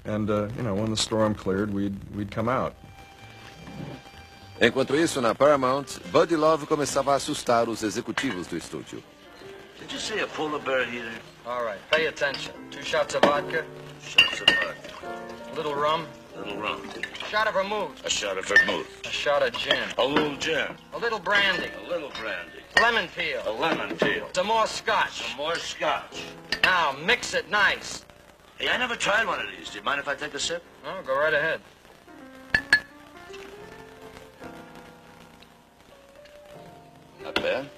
Speaker 24: And, uh, you know, when the storm cleared, we'd, we'd come out.
Speaker 3: Enquanto isso, na Paramount, Buddy Love começava a assustar os executivos do estúdio.
Speaker 16: Did you see a polar bear heater?
Speaker 35: All right, pay attention. Two shots of vodka,
Speaker 16: Shots of vodka.
Speaker 35: a little rum,
Speaker 16: Little rum.
Speaker 35: shot of vermouth,
Speaker 16: A shot of vermouth.
Speaker 35: a shot of gin,
Speaker 16: A little gin.
Speaker 35: a little brandy,
Speaker 16: A little brandy.
Speaker 35: lemon peel,
Speaker 16: A lemon peel.
Speaker 35: some more scotch.
Speaker 16: Some more scotch.
Speaker 35: Now, mix it nice.
Speaker 16: Hey, I never tried one of these. Do you mind if I take a sip?
Speaker 35: Oh, go right ahead.
Speaker 16: Not bad.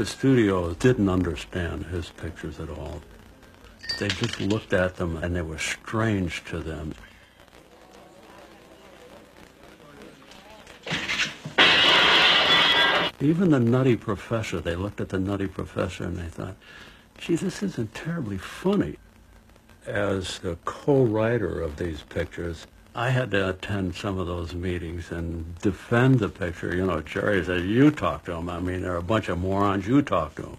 Speaker 30: The studio didn't understand his pictures at all. They just looked at them and they were strange to them. Even the Nutty Professor, they looked at the Nutty Professor and they thought, gee, this isn't terribly funny. As the co-writer of these pictures, I had to attend some of those meetings and defend the picture. You know, Jerry said, you talk to them. I mean, they're a bunch of morons. You talk to them.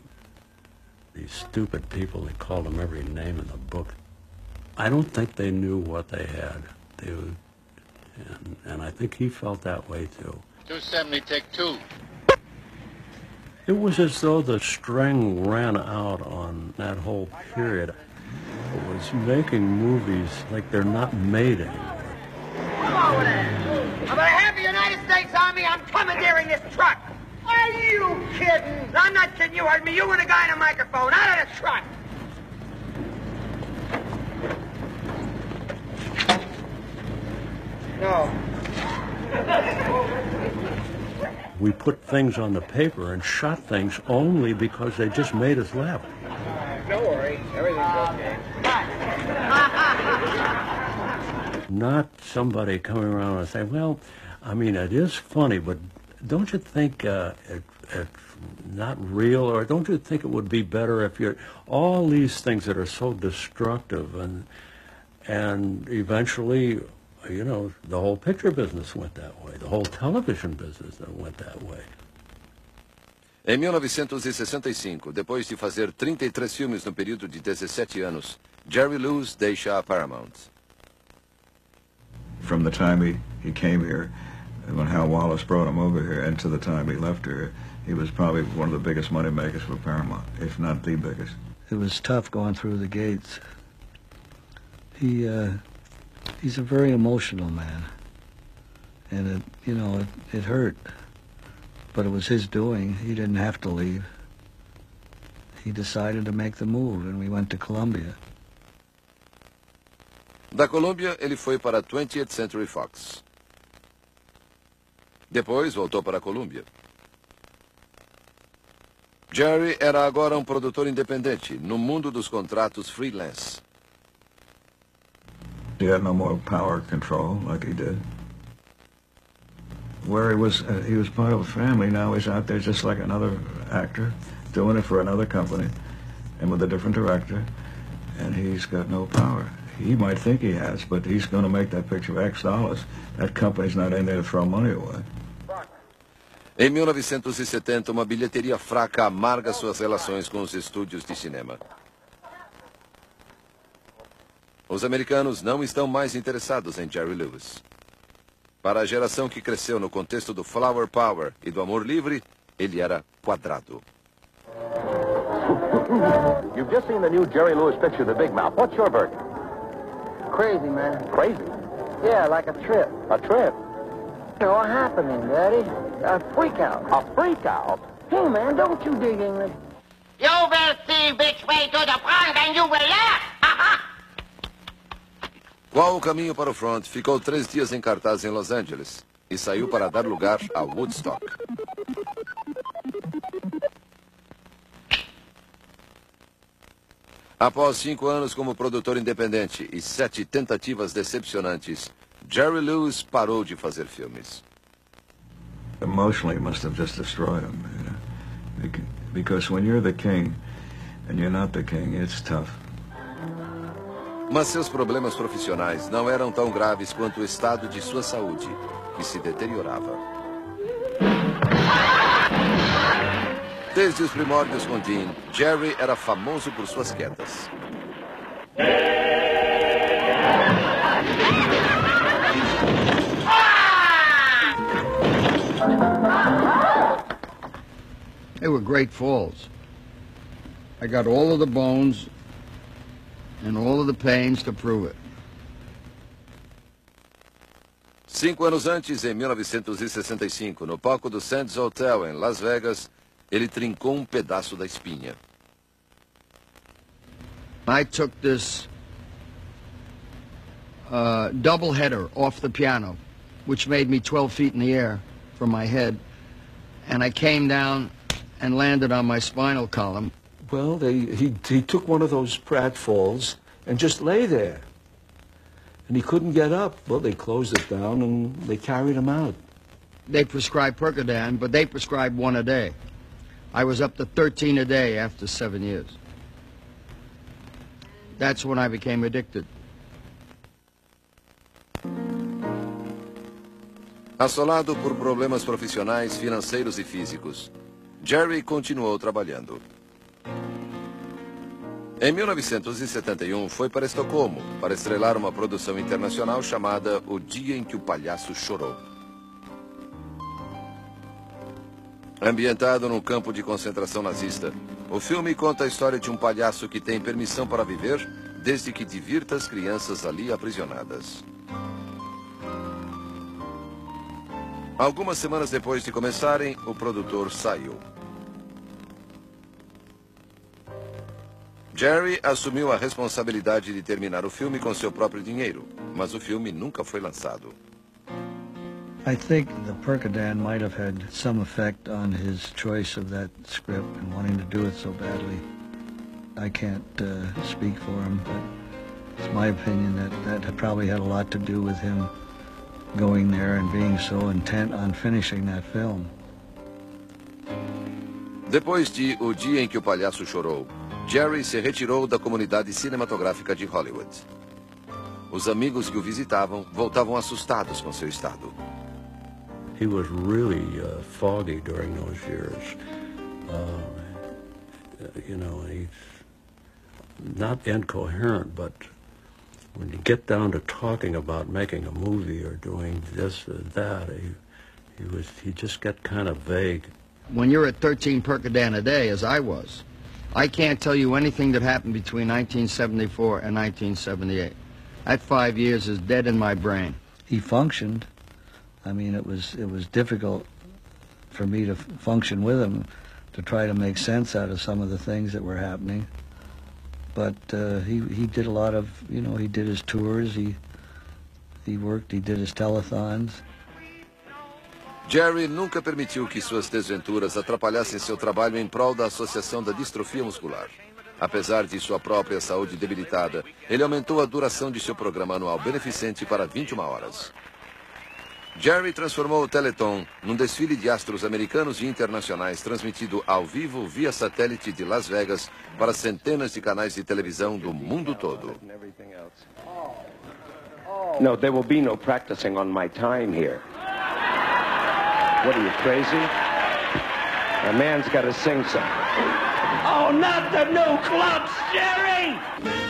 Speaker 30: These stupid people, they called them every name in the book. I don't think they knew what they had. They, would- and, and I think he felt that way too.
Speaker 26: 270, take two.
Speaker 30: It was as though the string ran out on that whole period. It was making movies like they're not made anymore.
Speaker 23: Come over there. On behalf the United States Army, I'm commandeering this truck. Are you kidding? I'm not kidding. You heard me. You were the guy in the microphone. Out of the truck. No.
Speaker 30: We put things on the paper and shot things only because they just made us laugh.
Speaker 16: Don't worry. Everything's okay. <laughs>
Speaker 30: Not somebody coming around and saying, well, I mean, it is funny, but don't you think uh, it, it's not real? Or don't you think it would be better if you're... All these things that are so destructive and, and eventually, you know, the whole picture business went that way. The whole television business went that way.
Speaker 3: Em 1965, depois de fazer 33 filmes no período de 17 anos, Jerry Lewis deixa a Paramount.
Speaker 27: From the time he, he came here, when Hal Wallace brought him over here, and to the time he left here, he was probably one of the biggest money makers for Paramount, if not the biggest.
Speaker 36: It was tough going through the gates. He, uh, he's a very emotional man. And it, you know, it, it hurt. But it was his doing. He didn't have to leave. He decided to make the move, and we went to Columbia.
Speaker 3: Da Colômbia, ele foi para a 20th Century Fox. Depois voltou para a Columbia. Jerry era agora um produtor independente no mundo dos contratos freelance.
Speaker 27: He had no more power control like he did. Where he was, uh, he was part of a family. Now he's out there just like another actor, doing it for another company, and with a different director, and he's got no power. He might think he has, but he's going to make that picture X dollars. That company's not in there to throw money away.
Speaker 3: Em 1970, uma bilheteria fraca amarga suas relações com os estúdios de cinema. Os americanos não estão mais interessados em Jerry Lewis. Para a geração que cresceu no contexto do Flower Power e do amor livre, ele era quadrado.
Speaker 37: You've just seen the new Jerry Lewis picture, The Big Mouth. What's your verdict?
Speaker 16: Crazy, man.
Speaker 37: Crazy.
Speaker 16: Yeah, like a trip.
Speaker 37: A trip.
Speaker 16: You know, a happening, Daddy. A freak out.
Speaker 37: A freak out?
Speaker 16: Hey, man, don't you dig English?
Speaker 38: You will see which way to the front and you will laugh. <laughs>
Speaker 3: Qual o caminho para o front ficou três dias em cartaz em Los Angeles e saiu para dar lugar a Woodstock. Após cinco anos como produtor independente e sete tentativas decepcionantes, Jerry Lewis parou de fazer filmes.
Speaker 27: Emotionally, it must have just destroyed him. You know? Bec- Because when you're the king and you're not the king, it's tough.
Speaker 3: Mas seus problemas profissionais não eram tão graves quanto o estado de sua saúde, que se deteriorava. Desde os primórdios com Dean, Jerry era famoso por suas quedas.
Speaker 4: They were great falls. I got all of the bones and all of the pains to prove it.
Speaker 3: Cinco anos antes, em 1965, no palco do Sands Hotel, em Las Vegas, ele trincou um pedaço da espinha.
Speaker 4: I took this uh, double header off the piano, which made me 12 feet in the air from my head, and I came down and landed on my spinal column.
Speaker 27: Well, they, he, he took one of those pratfalls and just lay there. And he couldn't get up. Well, they closed it down and they carried him out.
Speaker 4: They prescribed Percodan, but they prescribed one a day. I was up to 13 a day after seven years. That's when I became addicted.
Speaker 3: Assolado por problemas profissionais, financeiros e físicos, Jerry continuou trabalhando. Em 1971, foi para Estocolmo para estrelar uma produção internacional chamada O Dia em que o Palhaço Chorou. Ambientado num campo de concentração nazista, o filme conta a história de um palhaço que tem permissão para viver desde que divirta as crianças ali aprisionadas. Algumas semanas depois de começarem, o produtor saiu. Jerry assumiu a responsabilidade de terminar o filme com seu próprio dinheiro, mas o filme nunca foi lançado.
Speaker 36: I think the Percodan might have had some effect on his choice of that script and wanting to do it so badly. I can't uh, speak for him, but it's my opinion that that probably had a lot to do with him going there and being so intent on finishing that film.
Speaker 3: Depois de O Dia em que o Palhaço Chorou, Jerry se retirou da comunidade cinematográfica de Hollywood. Os amigos que o visitavam voltavam assustados com seu estado.
Speaker 30: He was really uh, foggy during those years. Uh, you know, he's not incoherent, but when you get down to talking about making a movie or doing this or that, he, he was he just got kind of vague.
Speaker 4: When you're at 13 Percodan a day, as I was, I can't tell you anything that happened between 1974 and 1978. That five years is dead in my brain.
Speaker 36: He functioned. I mean, it was it was difficult for me to function with him, to try to make sense out of some of the things that were happening. But uh, he he did a lot of you know he did his tours. He he worked. He did his telethons.
Speaker 3: Jerry nunca permitiu que suas desventuras atrapalhassem seu trabalho em prol da Associação da Distrofia Muscular. Apesar de sua própria saúde debilitada, ele aumentou a duração de seu programa anual beneficente para 21 horas. Jerry transformou o Teleton num desfile de astros americanos e internacionais transmitido ao vivo via satélite de Las Vegas para centenas de canais de televisão do mundo todo.
Speaker 39: No, there will be no practicing on my time here. What are you, crazy? A man's got to sing something.
Speaker 23: Oh, not the new clubs, Jerry!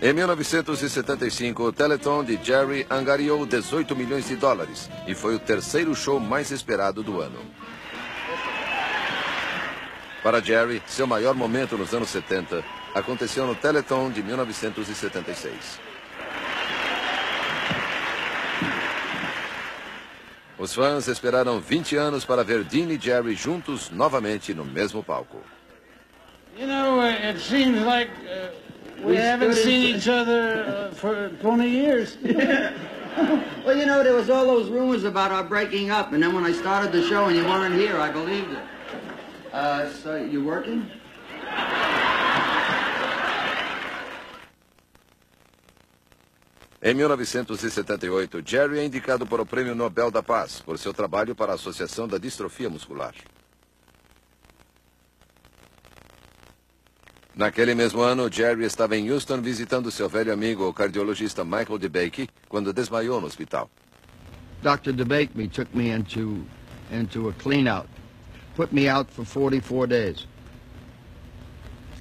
Speaker 3: Em 1975, o Teleton de Jerry angariou 18 milhões de dólares e foi o terceiro show mais esperado do ano. Para Jerry, seu maior momento nos anos 70 aconteceu no Teleton de 1976. Os fãs esperaram 20 anos para ver Dean e Jerry juntos novamente no mesmo palco.
Speaker 40: You know, uh, it seems like uh, we,
Speaker 41: We
Speaker 40: haven't seen each other uh, for 20 years. <laughs>
Speaker 41: Well, you know, there was all those rumors about our breaking up, and then when I started the show and you weren't here, I believed it. Uh, so you working?
Speaker 3: Em 1978, Jerry é indicado para o Prêmio Nobel da Paz por seu trabalho para a Associação da Distrofia Muscular. Naquele mesmo ano, Jerry estava em Houston visitando seu velho amigo, o cardiologista Michael DeBakey, quando desmaiou no hospital.
Speaker 4: Dr. DeBakey took me into, into a clean out, put me out for 44 days.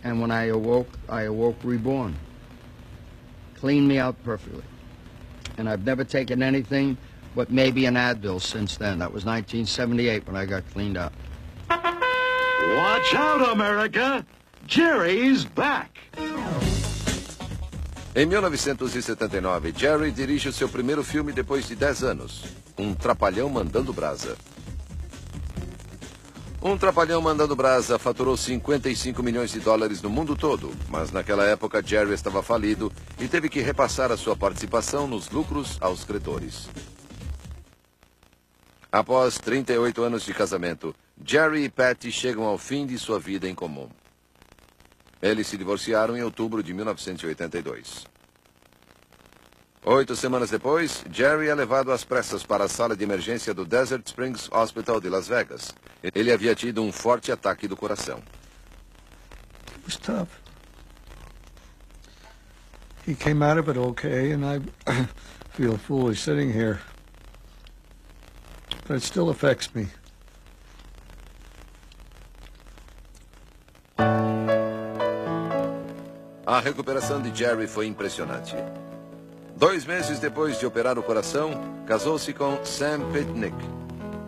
Speaker 4: And when I awoke, I awoke reborn. Cleaned me out perfectly. And I've never taken anything but maybe an Advil since then. That was 1978 when I got cleaned out.
Speaker 28: Watch out, America! Jerry's back!
Speaker 3: Em 1979, Jerry dirige o seu primeiro filme depois de 10 anos, Um Trapalhão Mandando Brasa. Um Trapalhão Mandando Brasa faturou 55 milhões de dólares no mundo todo, mas naquela época Jerry estava falido e teve que repassar a sua participação nos lucros aos credores. Após 38 anos de casamento, Jerry e Patty chegam ao fim de sua vida em comum. Eles se divorciaram em outubro de 1982. Oito semanas depois, Jerry é levado às pressas para a sala de emergência do Desert Springs Hospital de Las Vegas. Ele havia tido um forte ataque do coração.
Speaker 36: It was tough. He came out of it okay, and I <coughs> feel foolish sitting here. But it still affects me.
Speaker 3: A recuperação de Jerry foi impressionante. Dois meses depois de operar o coração, casou-se com Sam Pitnick,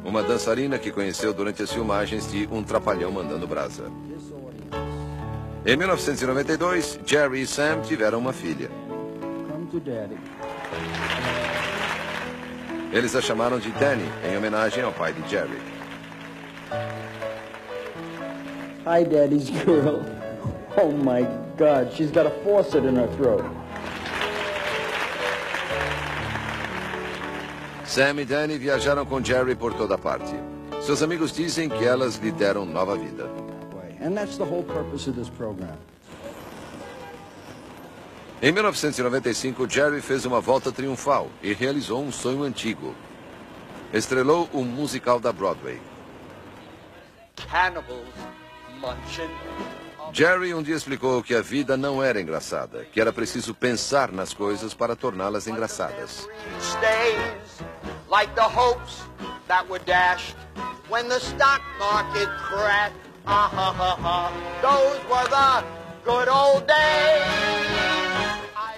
Speaker 3: uma dançarina que conheceu durante as filmagens de Um Trapalhão Mandando Brasa. Em 1992, Jerry e Sam tiveram uma filha. Eles a chamaram de Danny, em homenagem ao pai de Jerry.
Speaker 42: Hi, Daddy's girl. Oh my God, she's got a faucet in her throat.
Speaker 3: Sam e Danny viajaram com Jerry por toda parte. Seus amigos dizem que elas lhe deram nova vida.
Speaker 42: And that's the whole purpose of this program.
Speaker 3: Em 1995, Jerry fez uma volta triunfal e realizou um sonho antigo. Estrelou um musical da Broadway.
Speaker 43: Cannibals.
Speaker 3: Jerry um dia explicou que a vida não era engraçada, que era preciso pensar nas coisas para torná-las engraçadas.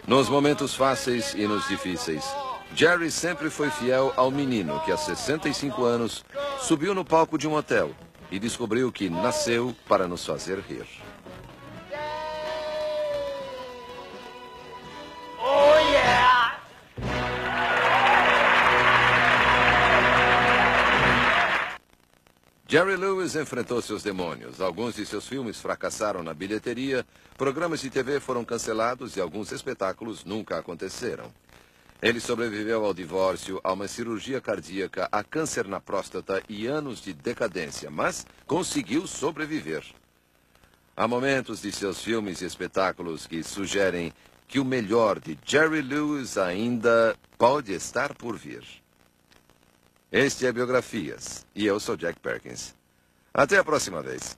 Speaker 3: Nos momentos fáceis e nos difíceis, Jerry sempre foi fiel ao menino que, há 65 anos, subiu no palco de um hotel e descobriu que nasceu para nos fazer rir. Jerry Lewis enfrentou seus demônios. Alguns de seus filmes fracassaram na bilheteria, programas de TV foram cancelados e alguns espetáculos nunca aconteceram. Ele sobreviveu ao divórcio, a uma cirurgia cardíaca, a câncer na próstata e anos de decadência, mas conseguiu sobreviver. Há momentos de seus filmes e espetáculos que sugerem que o melhor de Jerry Lewis ainda pode estar por vir. Este é Biografias e eu sou Jack Perkins. Até a próxima vez.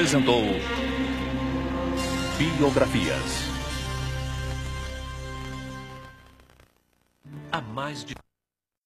Speaker 44: Apresentou